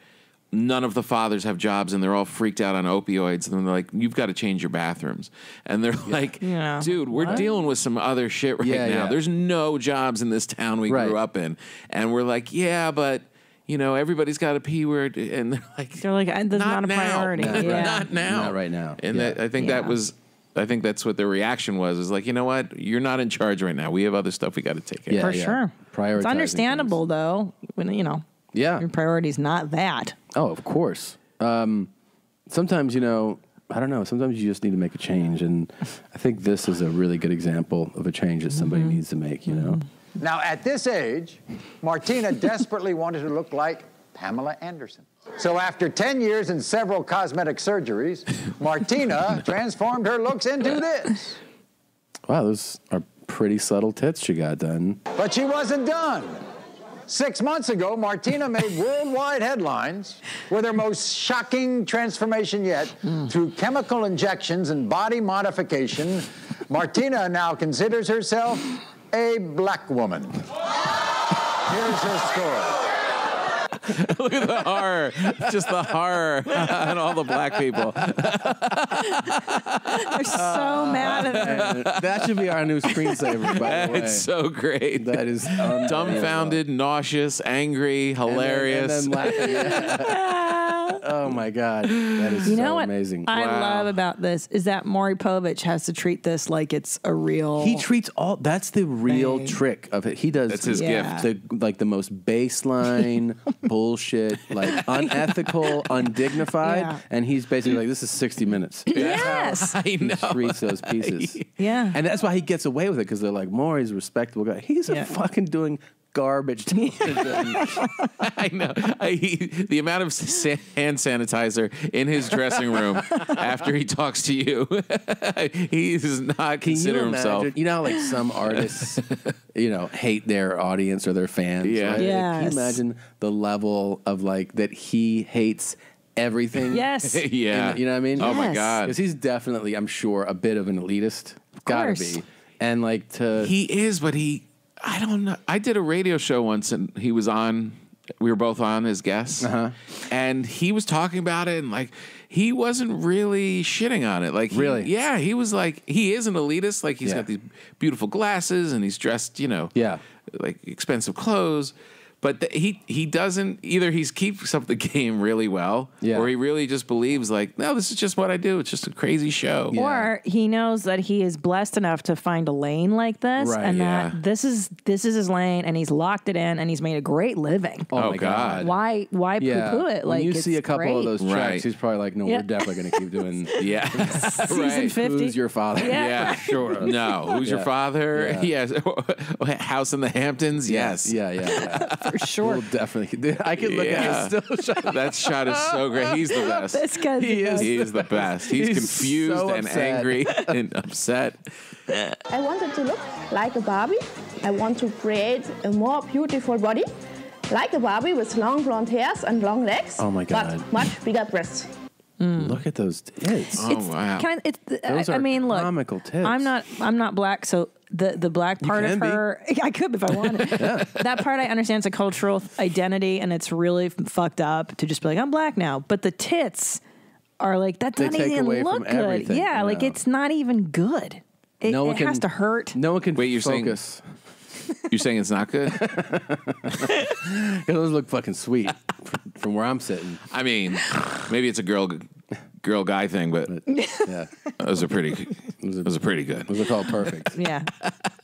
none of the fathers have jobs and they're all freaked out on opioids. And they're like, you've got to change your bathrooms. And they're like, Yeah. dude, we're What? dealing with some other shit right Yeah, now. yeah. There's no jobs in this town we Right. grew up in. And we're like, yeah, but. You know, everybody's got a p word, and they're like, They're like, "Uh, that's not a now. priority." [laughs] Not, Yeah. not now. Not right now. And Yeah. that, I think that was, I think that's what their reaction was. Is like, you know what? You're not in charge right now. We have other stuff we got to take care Yeah, For yeah. sure. Prioritizing It's understandable, though, when, you know, Yeah. your priority's not that. Oh, of course. Um, sometimes, you know, I don't know. Sometimes you just need to make a change. And I think this is a really good example of a change that somebody Mm-hmm. needs to make, you know? Now, at this age, Martina desperately wanted to look like Pamela Anderson. So, after 10 years and several cosmetic surgeries, [laughs] Martina [laughs] transformed her looks into this. Wow, those are pretty subtle tits she got done. But she wasn't done. Six months ago, Martina made [laughs] worldwide headlines with her most shocking transformation yet hmm. through chemical injections and body modification. Martina now considers herself a black woman. Here's her story. [laughs] Look at the horror. Just the horror [laughs] on all the black people. [laughs] They're so mad at her. that should be our new screensaver, by the way. It's so great. That is dumbfounded, nauseous, angry, hilarious. And then, and then laughing. oh my god, that is You so know what amazing. I love about this is that Maury Povich has to treat this like it's a real. He treats all. That's the real trick of it. He does. That's his Yeah. The like the most baseline bullshit, like [laughs] unethical, undignified, Yeah. and he's basically like, "This is sixty minutes." [laughs] Yes. [laughs] I He know. treats those pieces, Yeah. and that's why he gets away with it because they're like, "Maury's a respectable guy. He's a Yeah. fucking doing garbage television." [laughs] I know. I, he, the amount of sa- hand sanitizer in his dressing room after he talks to you, [laughs] he does not Can consider you himself. imagine? You know, like some artists, you know, hate their audience or their fans. Yeah. right? Like, can you imagine the level of like that he hates everything? [laughs] Yes. Yeah. And, you know what I mean? Oh my God. Because he's definitely, I'm sure, a bit of an elitist. Of Gotta course. be. And like to He is, but he, I don't know. I did a radio show once and he was on, we were both on as guests. Uh-huh. And he was talking about it and like, he wasn't really shitting on it. Like, he- Really? Yeah. He was like, he is an elitist. Like, he's Yeah. got these beautiful glasses and he's dressed, you know, Yeah. like expensive clothes. But th- he he doesn't either. He keeps up the [laughs] game really well, Yeah. or he really just believes like, no, this is just what I do. It's just a crazy show. Or he knows that he is blessed enough to find a lane like this, Right, and yeah. that this is this is his lane, and he's locked it in, and he's made a great living. oh, Oh, my God. god. Why why Yeah, poo poo it? Like when you see a couple great. of those tracks, Right. he's probably like, "No, Yeah. we're definitely going to keep doing." [laughs] Yeah, [laughs] season fifty. Who's your father? Yeah. Yeah, sure. No, who's your father? Yeah. Yes, House in the Hamptons. Yes, Yeah, yeah, yeah. For [laughs] sure. We'll definitely. Dude, I could look Yeah. at his still [laughs] shot. that shot is so great. He's the [laughs] best. This guy's the He is. best. He is the best. He's, He's confused so and angry and upset. I wanted to look like a Barbie. I want to create a more beautiful body, like a Barbie with long blonde hairs and long legs. Oh my God. But much bigger breasts. Mm. Look at those tits. Oh wow! Can I, it's, Those I, I are mean, look, comical tits. I'm not I'm not black, so the the black part can of be. her, [laughs] I could if I wanted. [laughs] That part I understand it's a cultural identity, and it's really fucked up to just be like I'm black now. But the tits are like that They doesn't even look good. everything, Yeah, like it's not even good. It, No one it has to hurt. No one can Wait, you're saying- [laughs] You're saying it's not good? Those look fucking sweet from, from where I'm sitting. I mean, maybe it's a girl girl guy thing, but Yeah, it was a pretty. [laughs] it was a pretty good. Was are called perfect. [laughs] Yeah,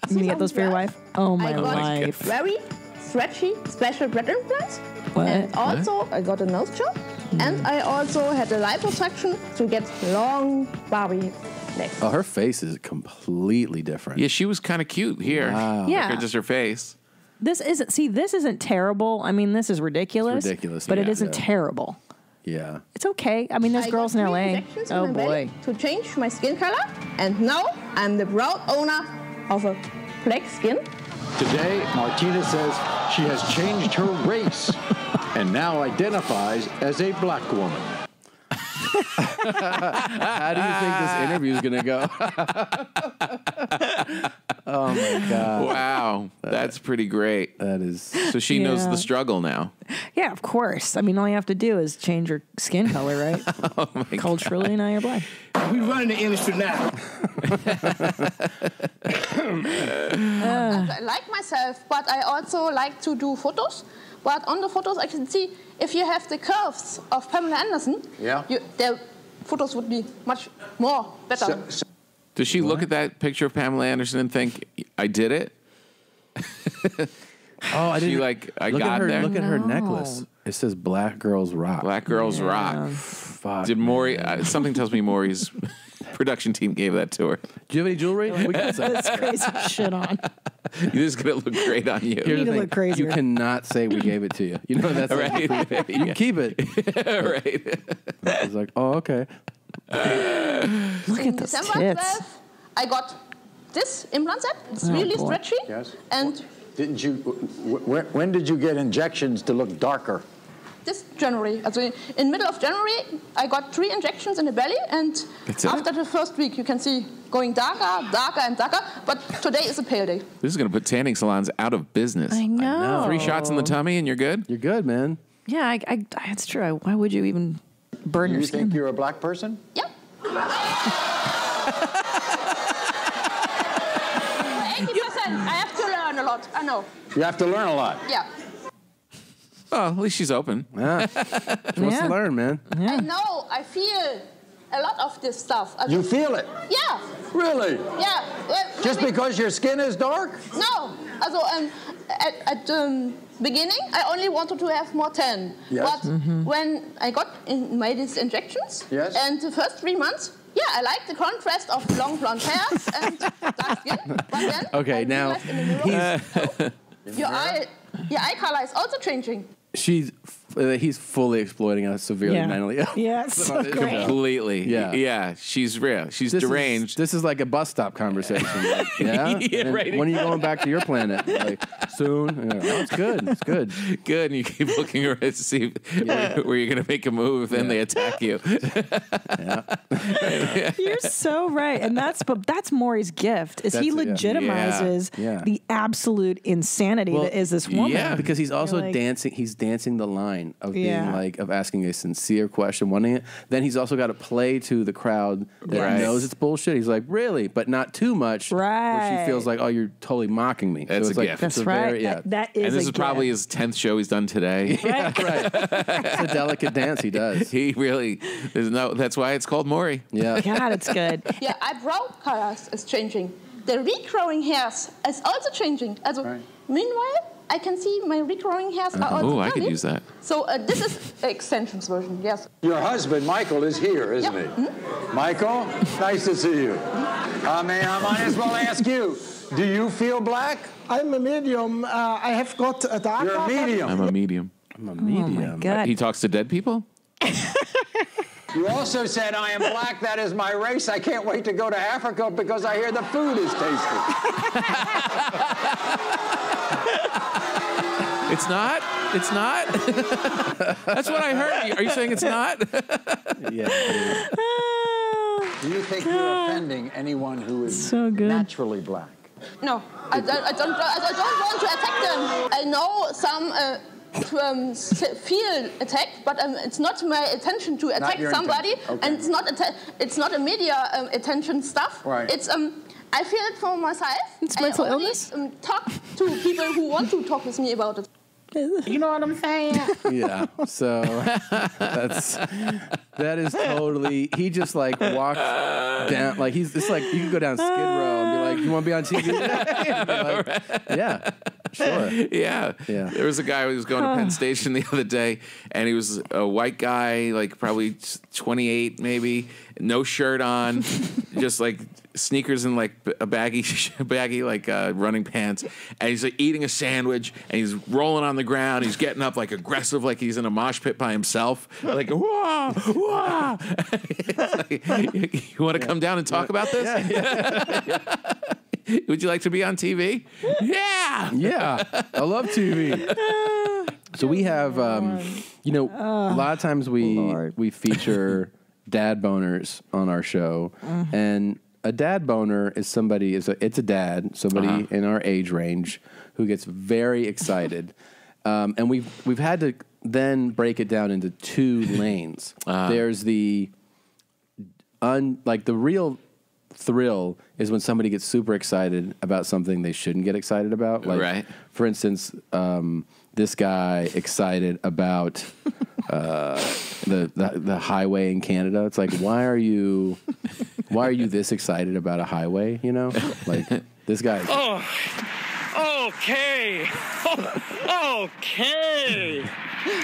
you gonna get those for your wife? Oh my I got life! very stretchy special breast implants. What? And also, I got a nose job. Hmm. And I also had a liposuction to get long Barbie legs. Oh, her face is completely different. Yeah, she was kind of cute here. Wow. Yeah. Just her face. This isn't. See, this isn't terrible. I mean, this is ridiculous. ridiculous, but it yeah. isn't Yeah. terrible. Yeah. It's okay. I mean, there's I girls in LA. Oh boy. to change my skin color. And now I'm the proud owner of a black skin. Today, Martina says she has changed her race [laughs] and now identifies as a black woman. How do you think this interview is gonna go? [laughs] oh my god. Wow, that's pretty great. That is. So she knows the struggle now. Yeah, of course. I mean, all you have to do is change your skin color, right? [laughs] Oh my Culturally, now you're black. We running the industry now. [laughs] I like myself, but I also like to do photos. But on the photos, I can see if you have the curves of Pamela Anderson, Yeah. you, the photos would be much more better. So- so- Does she look at that picture of Pamela Anderson and think, "I did it"? [laughs] Oh, I She didn't. like, I look got at her. there. Look at her No. necklace. It says "Black Girls Rock." Black girls rock. Fuck. Did Maury? Uh, something tells me Maury's [laughs] production team gave that to her. Do you have any jewelry? [laughs] We got some. That's crazy shit on. [laughs] You're just gonna look great on you. Here's need the to look crazier. You cannot say we gave it to you. You know that's like- Right. [laughs] you can keep it. [laughs] right. It's like, oh, okay. Look at those December tits. 12, I got this implant set. It's Oh, really boy. stretchy. Yes. And Didn't you? When, when did you get injections to look darker? This January, also in middle of January, I got three injections in the belly, and That's it? after the first week, you can see going darker, darker, and darker. But today is a pale day. This is going to put tanning salons out of business. I know. Three shots in the tummy and you're good? You're good, man. Yeah, I, I, that's true. Why would you even burn Do your you think you're a black person? Yeah. [laughs] 80%. I have to learn a lot. I know. You have to learn a lot. Yeah. Oh, at least she's open. Yeah. She wants [laughs] Yeah. to learn, man. I know. I feel a lot of this stuff. Also- You feel it? Yeah. Really? Yeah. Well, Just maybe- because your skin is dark? No. Also, um, at, at the um, beginning, I only wanted to have more tan. Yes. But when I got in my these injections, Yes. and the first three months, yeah, I like the contrast of long blonde hairs [laughs] and dark skin. But then Okay, now the mirror, he's [laughs] your eye, your eye color is also changing. She's Uh, he's fully exploiting us severely Yeah. mentally. ill. Yeah, [laughs] it's so great. Completely. Yeah. Yeah. She's real. She's This is- deranged. this is like a bus stop conversation. like, [laughs] yeah. Yeah, [laughs] And right, When are you going back to your planet? Like soon. Yeah. Oh, it's good. It's good. Good. And you keep looking around to see where, where you're going to make a move, then they attack you. You're so right, and that's but that's Maury's gift. Is he That's it, yeah. legitimizes Yeah. Yeah. the absolute insanity that is this woman? yeah. because he's also You're like- dancing. He's dancing the line of being like of asking a sincere question, wanting it. Then he's also got to play to the crowd that Right. knows it's bullshit. He's like, really, but not too much. Where Right. she feels like, oh, you're totally mocking me. That's so it's a like, gift. it's That's a right. very- yeah. That, that is and this a is probably his 10th show he's done today. [laughs] yeah, right. It's a delicate dance he does. [laughs] he really, there's no, that's why it's called Maury. Yeah. God, it's good. [laughs] Yeah, eyebrow colors is changing. The regrowing hairs is also changing. Also, meanwhile, I can see my regrowing hairs are Oh, I could use that. So uh, this is extensions version. Yes. Your husband, Michael, is here, isn't Yeah. he? Michael, nice to see you. I mean, I might as well ask you, do you feel black? I'm a medium. Uh, I have got a dark. You're a medium. I'm a medium. I'm a medium. Oh, my God. He talks to dead people? [laughs] You also said, I am black, that is my race. I can't wait to go to Africa because I hear the food is tasty. [laughs] It's not? It's not? [laughs] That's what I heard. Are you saying it's not? [laughs] Yeah. [sighs] Do you think you're offending anyone who is So good. naturally black? No, I, don't- I don't. I don't want to attack them. I know some. Uh, um, feel attacked, but um, it's not my intention to attack somebody. Okay. and it's not atta- it's not a media um, attention stuff. Right. It's um, I feel it for myself. It's I mental only, illness? Um, talk to people who want to talk with me about it. You know what I'm saying? [laughs] Yeah. So that's that is totally. He just like walks down. Like he's. It's like you could go down Skid Row and be like, "You want to be on TV?" [laughs] Like, yeah. Sure. Yeah. Yeah. There was a guy who was going to Penn Station the other day, and he was a white guy, like probably 28 maybe, no shirt on, just like sneakers and like a baggy, [laughs] baggy like uh, running pants, and he's like eating a sandwich, and he's rolling on the ground. He's getting up like aggressive, like he's in a mosh pit by himself, like whoa, whoa. [laughs] you want to come down and talk about this? Yeah. [laughs] Would you like to be on TV? Yeah. Yeah, I love TV. So we have, um, you know, a lot of times we we feature dad boners on our show, and a dad boner is somebody is a, it's a dad, somebody Uh-huh. in our age range who gets very excited, [laughs] um, and we've we've had to then break it down into two [laughs] lanes. There's the un like the real thrill is when somebody gets super excited about something they shouldn't get excited about. Like, Right. for instance, um, this guy excited about [laughs] uh, the, the the highway in Canada. It's like, why are you why are you this excited about a highway? You know, like this guy. Oh, okay. [laughs] okay.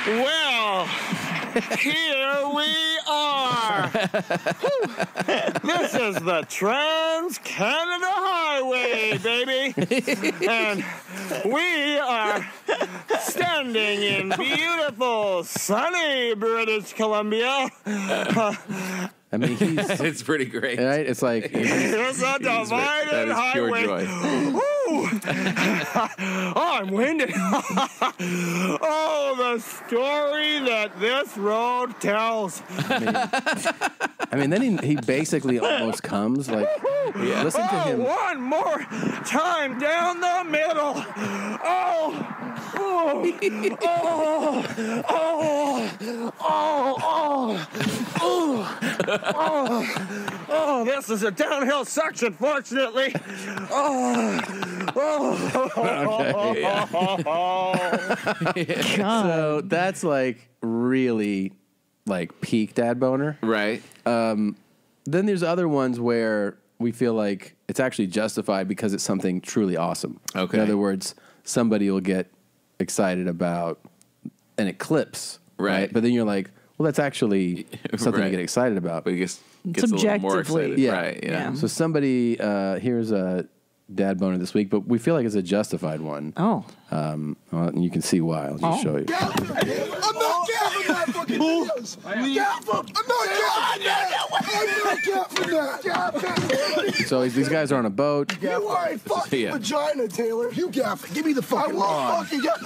Well, here we are. [laughs] this is the Trans Canada Highway, baby. and we are standing in beautiful, sunny British Columbia. I mean, he's [laughs] it's pretty great. right. It's like It's a That divided is pure highway. Woo! [laughs] Oh, I'm winded. [laughs] oh, the story that this road tells. I mean, then he, he basically almost comes. Like, listen to oh, him. one more time down the middle. Oh, oh, oh, oh, oh, oh, oh, oh, oh, this is a downhill section, fortunately. Oh, oh, [laughs] So that's like really like peak dad boner. Right. Um, then there's other ones where we feel like it's actually justified because it's something truly awesome. Okay. In other words, somebody will get excited about an eclipse. Right. But then you're like, well, that's actually [laughs] something Right. to get excited about. But it gets, gets a little more excited. Yeah. Right. Yeah. So somebody uh, here's a dad boner this week, but we feel like it's a justified one. Oh. Um, well, and you can see why. I'll just Oh. show you. I'm not gaffing that fucking videos. Gaff up. I'm not gaffing that. I'm not gaffing that. So these guys are on a boat. You are a fucking Yeah. vagina, Taylor. You gaff. Give me the fucking I will fucking gaff. [laughs]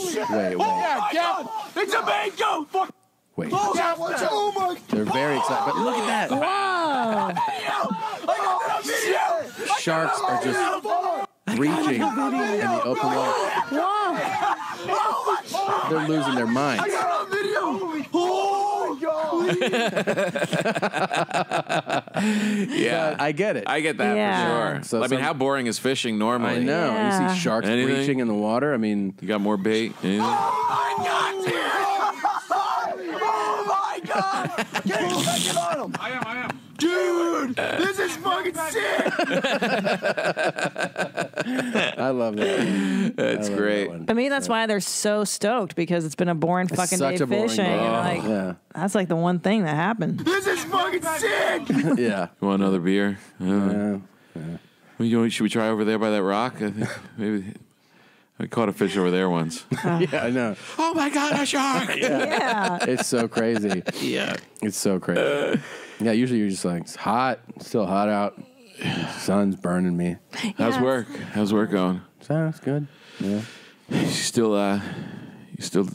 Oh, shit. Wait, wait. Oh, yeah, gaff. It's a mango. Fuck. Wait. Oh, gaff that. Oh, my. They're very excited. But look at that. Wow. I got that video. Sharks are just reaching in the open water. They're losing their minds. I got a video. Oh, [laughs] Yeah. I get it. I get that Yeah. for sure. So I mean, how boring is fishing normally? I know. You see sharks Anything? reaching in the water. I mean, you got more bait. Anything? Oh my god! Get a second on him! I am, I am. Dude, this is fucking sick! [laughs] I love that. That's great. I mean, that's why they're so stoked because it's been a boring fucking such day a boring fishing. day. and, Oh. like, Yeah. That's like the one thing that happened. This is fucking sick! [laughs] yeah. You want another beer? Well, you know, should we try over there by that rock? I think maybe I caught a fish over there once. [laughs] yeah, I know. [laughs] Oh my god, a shark! [laughs] Yeah. It's so crazy. yeah. It's so crazy. Yeah, usually you're just like, it's hot, it's still hot out. [sighs] Sun's burning me. How's work? How's work going? Sounds good. Yeah. You still, uh, you still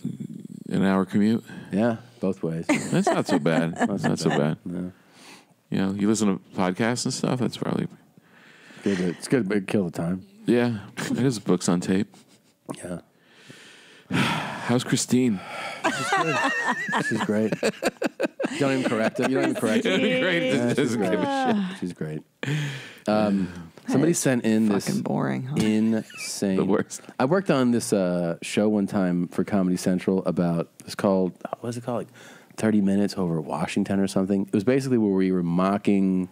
an hour commute? Yeah, both ways. That's not so bad. That's not so bad. No. You know, you listen to podcasts and stuff. That's probably Good. It's good to kill the time. yeah. It is books on tape. Yeah. [sighs] How's Christine? She's great. Don't even correct it. You don't even correct it. It'd great Yeah, she's doesn't great. give a shit. She's great. Um, somebody sent in this Fucking boring. Huh? insane. The worst. I worked on this uh, show one time for Comedy Central about it's called what is it called like thirty minutes over Washington or something. It was basically where we were mocking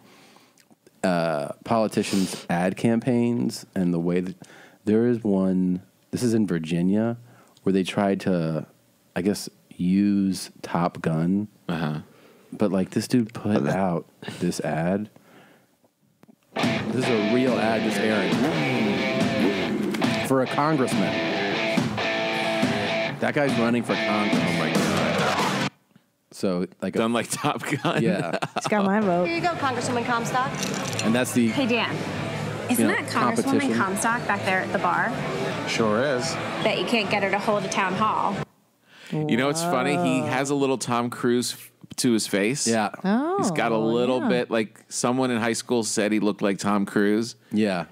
uh, politicians' ad campaigns and the way that there is one. This is in Virginia where they tried to, I guess, use Top Gun. Uh-huh. But like this dude put out this ad. This is a real ad just airing for a congressman. That guy's running for Congress. Oh my god! So like done like Top Gun. Yeah, It's got my vote. Here you go, Congresswoman Comstock. and that's the Hey, Dan. Isn't You know, that Congresswoman. Comstock back there at the bar? Sure is. Bet you can't get her to hold a town hall. You know what's funny? He has a little Tom Cruise to his face. Yeah. Oh, He's got a oh, little yeah. bit like someone in high school said he looked like Tom Cruise. yeah.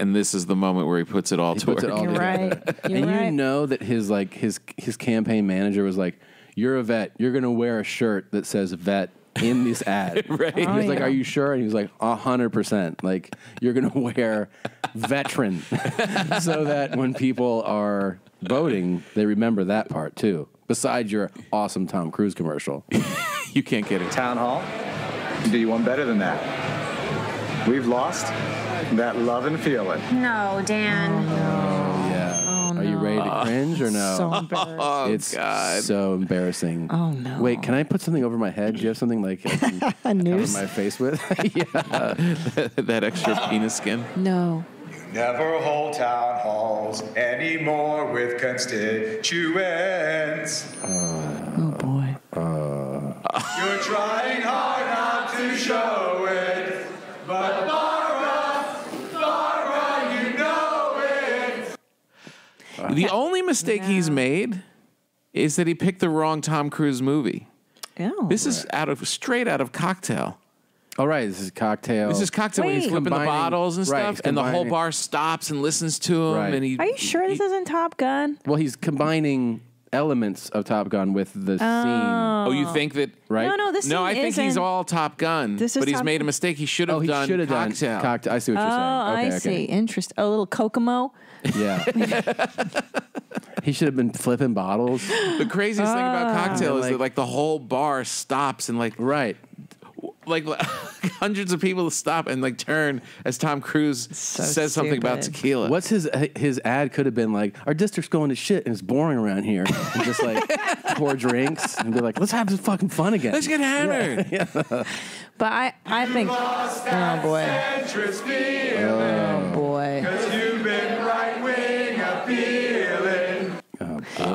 And this is the moment where he puts it all He to puts work. it all You're right. [laughs] You're and you know that his like his his campaign manager was like, "You're a vet. You're gonna wear a shirt that says vet." In this ad, [laughs] Right. He was Oh, like, "Are you sure?" And he was like, "A hundred percent. Like, you're gonna [laughs] wear veteran, [laughs] so that when people are voting, they remember that part too. Besides your awesome Tom Cruise commercial, you can't get it. Town hall. Do you want better than that? We've lost that love and feeling. No, Dan. Oh, yeah. Are you ready to oh, cringe or no? So [laughs] oh, embarrassed. Oh, it's God. so embarrassing. Oh, no. Wait, can I put something over my head? Do you have something like I can [laughs] A cover noose? my face with? [laughs] yeah. that extra penis skin. No. You never hold town halls anymore with constituents. Oh boy. You're trying hard not to show it, but The only mistake he's made is that he picked the wrong Tom Cruise movie. Oh, this is out of straight out of Cocktail. All right, this is cocktail. This is Cocktail when he's Wait. flipping the Combining- bottles and right, stuff, he's and the whole combining- bar stops and listens to him, Right. and he. Are you sure this isn't Top Gun? Well, he's combining elements of Top Gun with the oh. scene. Oh, you think that? Right? No, no, this No, I scene think he's isn't- all Top Gun, This is but he's Top- made a mistake. He should oh, have Oh, he done should have done Cocktail. cocktail. I see what Oh, you're saying. Oh, okay, I see. okay. Interest. A little Kokomo. Yeah. [laughs] he should have been flipping bottles. The craziest thing about Ah. Cocktail is Like- that like the whole bar stops and like right, like [laughs] hundreds of people stop and like turn as Tom Cruise says something about stupid. tequila. What's his his ad could have been like, our district's going to shit and it's boring around here. And just like [laughs] pour drinks and be like, let's have some fucking fun again. Let's get hammered. Yeah. yeah. But I, I think. Oh boy. Oh boy.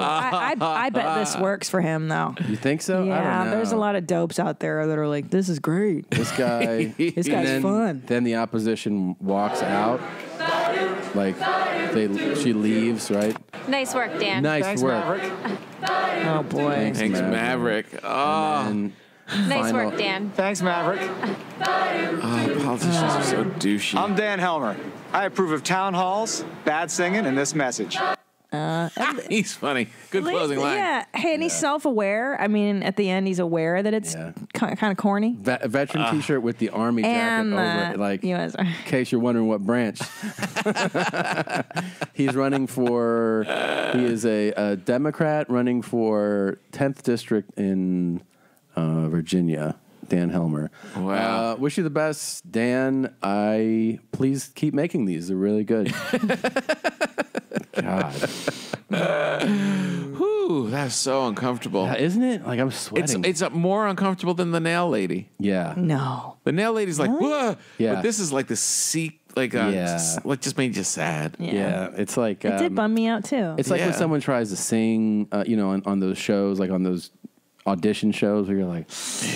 I, I, I bet this [laughs] works for him though. You think so? I Yeah, don't there's a lot of dopes out there that are like, this is great. This [laughs] guy. This guy's then, fun. Then the opposition walks out. Like they, she leaves, right? Nice work, Dan. Nice work. Oh boy. Thanks, Thanks, Maverick. Maverick. Oh, Nice final- work, Dan. Thanks, Maverick. [laughs] oh, politicians are so uh. douchey. I'm Dan Helmer. I approve of town halls, bad singing, and this message. Uh, [laughs] he's funny. Good At least- closing line. Yeah. Hey, and he's self-aware. I mean, at the end, he's aware that it's kind of corny. Ve- a veteran T-shirt with the army jacket And over uh, it, like US. in case you're wondering what branch. [laughs] He's running for. He is a, a Democrat running for 10th district in uh, Virginia. Dan Helmer. Wow. Uh, wish you the best, Dan. I please keep making these. They're really good. [laughs] God, Whew, that's so uncomfortable. isn't it? Like I'm It's sweating. it's uh, more uncomfortable than the nail lady. yeah. No. The nail lady's like, Whoa! Yeah. But this is like the seek, like, uh, Yeah. just, like just made you sad. Yeah. It's like It did um, bum me out too. It's like when someone tries to sing, uh, you know, on, on those shows, like on those audition shows where you're like,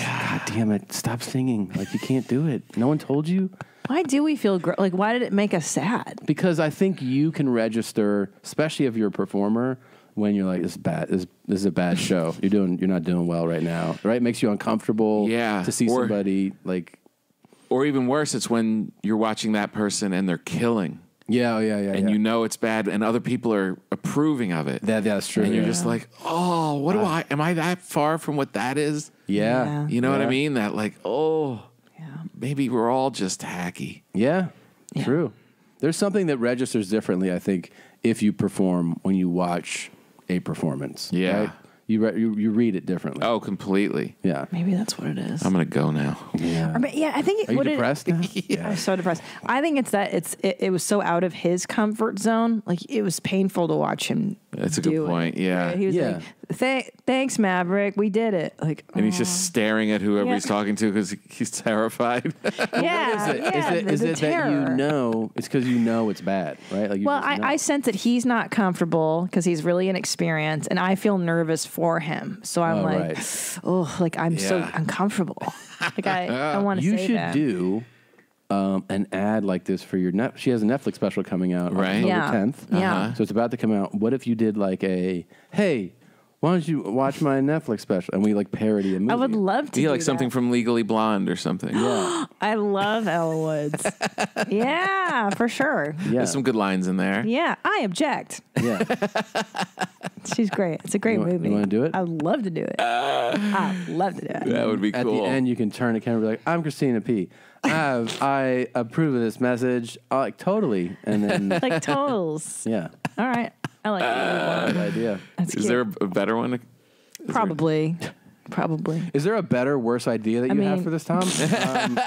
God damn it, stop singing. Like, you can't do it. No one told you. why do we feel gr- like? Why did it make us sad? Because I think you can register, especially if you're a performer, when you're like, this is bad. This, this is a bad show. [laughs] You're doing, you're not doing well right now. Right? It makes you uncomfortable. Yeah. To see Or- somebody like, Or even worse, it's when you're watching that person and they're killing. Yeah, oh, yeah, yeah, and yeah. you know it's bad, and other people are approving of it. that, that's true. and you're yeah. just like, oh, what do uh, I? Am I that far from what that is? yeah. You know what I mean? That like, oh, yeah. maybe we're all just hacky. Yeah, true. There's something that registers differently, I think, if you perform when you watch a performance. Yeah. right? You, re- you you read it differently. Oh, completely. Yeah. Maybe that's what it is. I'm gonna go now. Yeah. Or, ma- yeah, I think. It, Are you what it- depressed now? [laughs] I'm so depressed. I think it's that it's it, it was so out of his comfort zone. Like it was painful to watch him. That's a do good it. point. Yeah. He was Yeah. like, "Th- "Thanks, Maverick. We did it." Like, and he's just staring at whoever Yeah. he's talking to because he's terrified. [laughs] yeah, Is it, yeah, is it, the- is the it that you terror. know? It's because you know it's bad, right? Like you Well, just know. I, I sense that he's not comfortable because he's really inexperienced, and I feel nervous for him. So I'm Oh, like, right. oh, like I'm so Yeah. uncomfortable. like I, I [laughs] want to you say should that. do um, an ad like this for your net. She has a Netflix special coming out on Right. October Yeah. 10th. Yeah. Uh-huh. So it's about to come out. What if you did like a hey? Why don't you watch my Netflix special? And we like parody a movie. I would love to Be do like something that. from Legally Blonde or something. [gasps] Yeah. I love Elle Woods. [laughs] yeah, for sure. Yeah. There's some good lines in there. Yeah, I object. yeah. [laughs] She's great. It's a great You wa- you wanna do it? I'd love to do it. [laughs] I'd love to do it. That would be At the end, you can turn the camera and be like, I'm Christina P. I, I approve of this message. I like, totally. And then, [laughs] Like totals. yeah. All right. I like that. Good idea. That's Is cute. there a better one? Probably. Probably. Is there a better, worse idea that I you have mean- for this, Tom? [laughs] Um,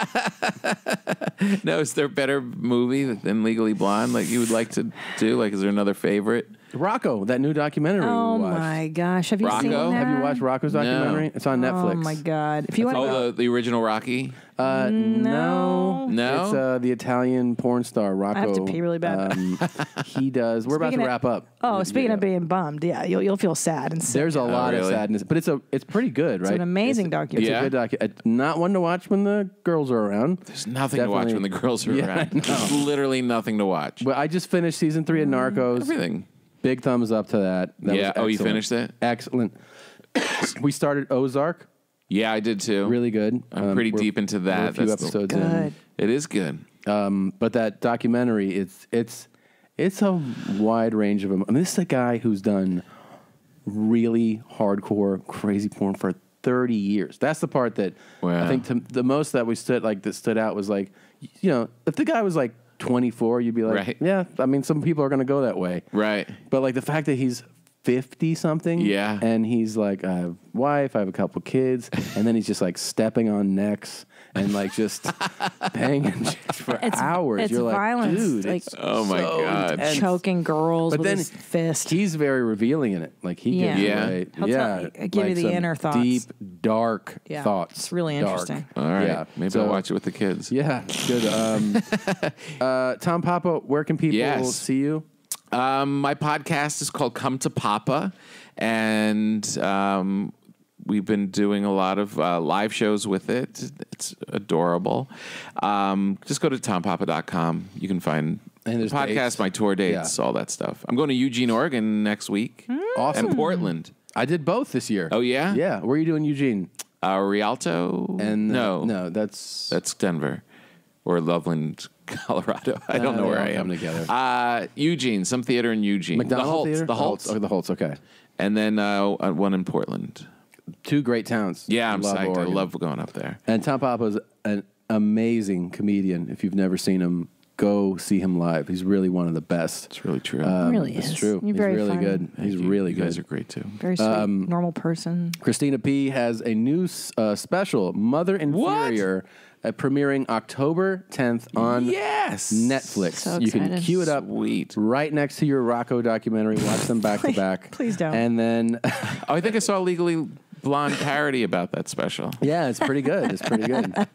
No, is there a better movie than Legally Blonde? Like you would like to do? Like, is there another favorite? Rocco, that new documentary Oh we my gosh. Have you seen that? Have you watched Rocco's No. documentary? It's on Netflix. Oh my god. If you want to Oh, the, the original Rocky. Uh, no. No? It's uh, the Italian porn star Rocco. I have to pee really bad. Um, [laughs] he does. We're about to of- wrap up. Oh, speaking Yeah. of being bummed, yeah, you'll you'll feel sad and sick. There's a lot of sadness, but it's a it's pretty good, right? It's an amazing it's, documentary. It's Yeah? a good docu. It's not one to watch when the girls are around. There's nothing to watch when the girls are [laughs] Yeah, around. know. Literally nothing to watch. But I just finished season three of Narcos. Everything. Big thumbs up to that. that Yeah. was Oh, you finished it? Excellent. [coughs] we started Ozark. Yeah, I did too. Really good. I'm Um, pretty we're- deep into we're that. A few That's the- episodes in. It is good. Um, but that documentary, it's it's it's a wide range of them. I mean, this is a guy who's done really hardcore crazy porn for 30 years. That's the part that Wow. I think to, the most that we stood like that stood out was like, you know, if the guy was like 24, you'd be like, Right. yeah. I mean, some people are going to go that way, right? But like the fact that he's 50 something, Yeah. and he's like, I have a wife, I have a couple kids, and then he's just like stepping on necks and like just [laughs] banging chicks for It's- hours. it's You're like, violence, dude, like- it's Oh my so God. intense. choking girls But with then his fist. He's very revealing in it. Like he gives Yeah. you right, He'll tell- yeah, he'll give you the some inner thoughts. deep, dark Yeah, thoughts. it's really Dark. interesting. All right. Yeah, Maybe So- I'll watch it with the kids. Yeah, good. Um, [laughs] uh, Tom Papa, where can people Yes. see you? Um, my podcast is called Come to Papa, and um, we've been doing a lot of uh, live shows with it. It's adorable. Um, just go to tompapa.com. You can find And the there's podcast, dates. my tour dates, all that stuff. I'm going to Eugene, Oregon next week, Awesome. and Portland. I did both this year. Oh yeah, Yeah, where are you doing, Eugene? Uh, Rialto, And uh, no, no, that's that's Denver or Loveland, [laughs] Colorado. I don't Uh, know where I am. together. Uh, Eugene, some theater in Eugene. McDonald the Hult, Theater? The Hult. Oh, the Hult. Okay, and then uh, one in Portland. Two great towns. Yeah, I'm Love psyched. Oregon. I love going up there. And Tom Papa's an amazing comedian. If you've never seen him, go see him live. He's really one of the best. It's really true. Um, Really it's is. true. You're He's very really funny. good. He's really you good. guys are great too. Very sweet, Um, normal person. Christina P has a new uh, special, Mother Inferior, uh, premiering October 10th on Yes. Netflix. So you can excited. queue it up right next to your Rocco documentary. Watch them back to back. Please don't. And then, [laughs] Oh, I think I saw Legally Blonde parody about that special. yeah, it's pretty good. It's pretty good. [laughs]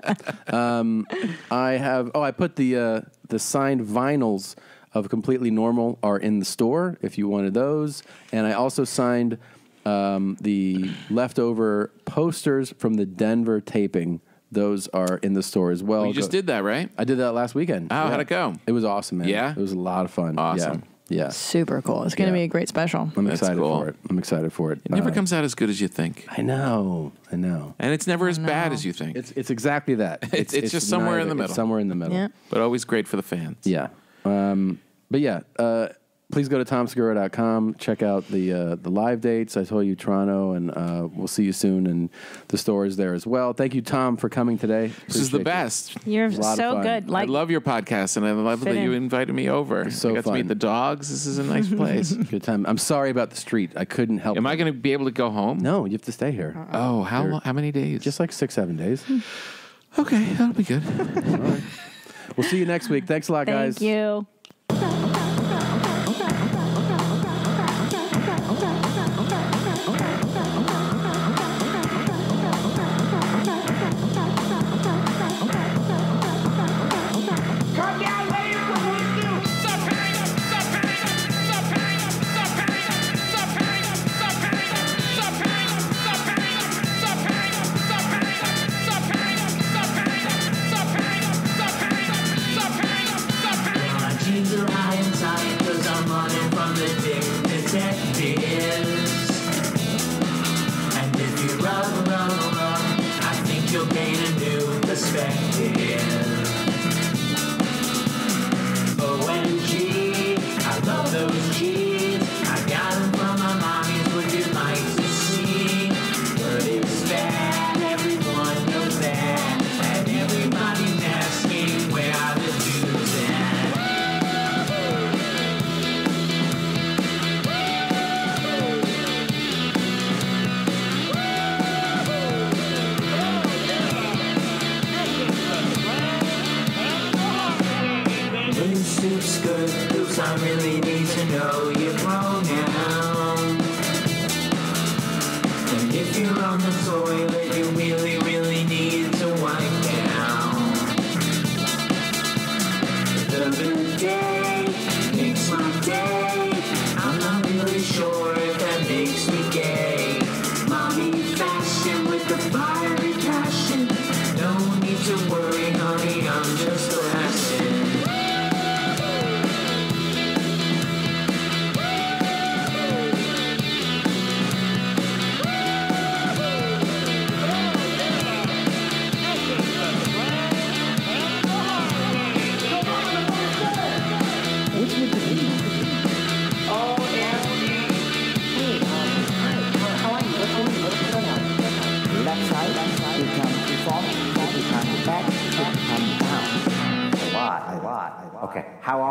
Um, I have. Oh, I put the uh, the signed vinyls of Completely Normal are in the store if you wanted those, and I also signed um, the leftover posters from the Denver taping. Those are in the store as well. you just Go- did that, right? I did that last weekend. Oh, how'd it go? It was awesome, man. Yeah? it was a lot of fun. Awesome. Yeah, yeah. Super cool. It's going to Yeah. be a great special. I'm That's excited cool. for it. I'm excited for it. It never Uh, comes out as good as you think, I know. I know. and it's never as bad as you think. It's it's exactly that. [laughs] It's- it's just somewhere in the middle. It's somewhere in the middle. Yeah. but always great for the fans. Yeah. Um, but yeah, uh, please go to tomsegura.com. Check out the uh, the live dates. I told you Toronto, and uh, we'll see you soon. And the store is there as well. Thank you, Tom, for coming today. This is the best. You're It was a lot of so good. Like I love your podcast, and I love Fit that you invited me over. so I got to meet the dogs. This is a nice [laughs] place. Good time. I'm sorry about the street. I couldn't help. Am it. I going to be able to go home? No, you have to stay here. Oh, how long, how many days? Just like six, seven days. okay, that'll be good. [laughs] We'll see you next week. Thanks a lot, guys. Thank you.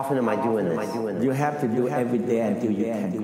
Often am I doing this? You have to do every day until you can.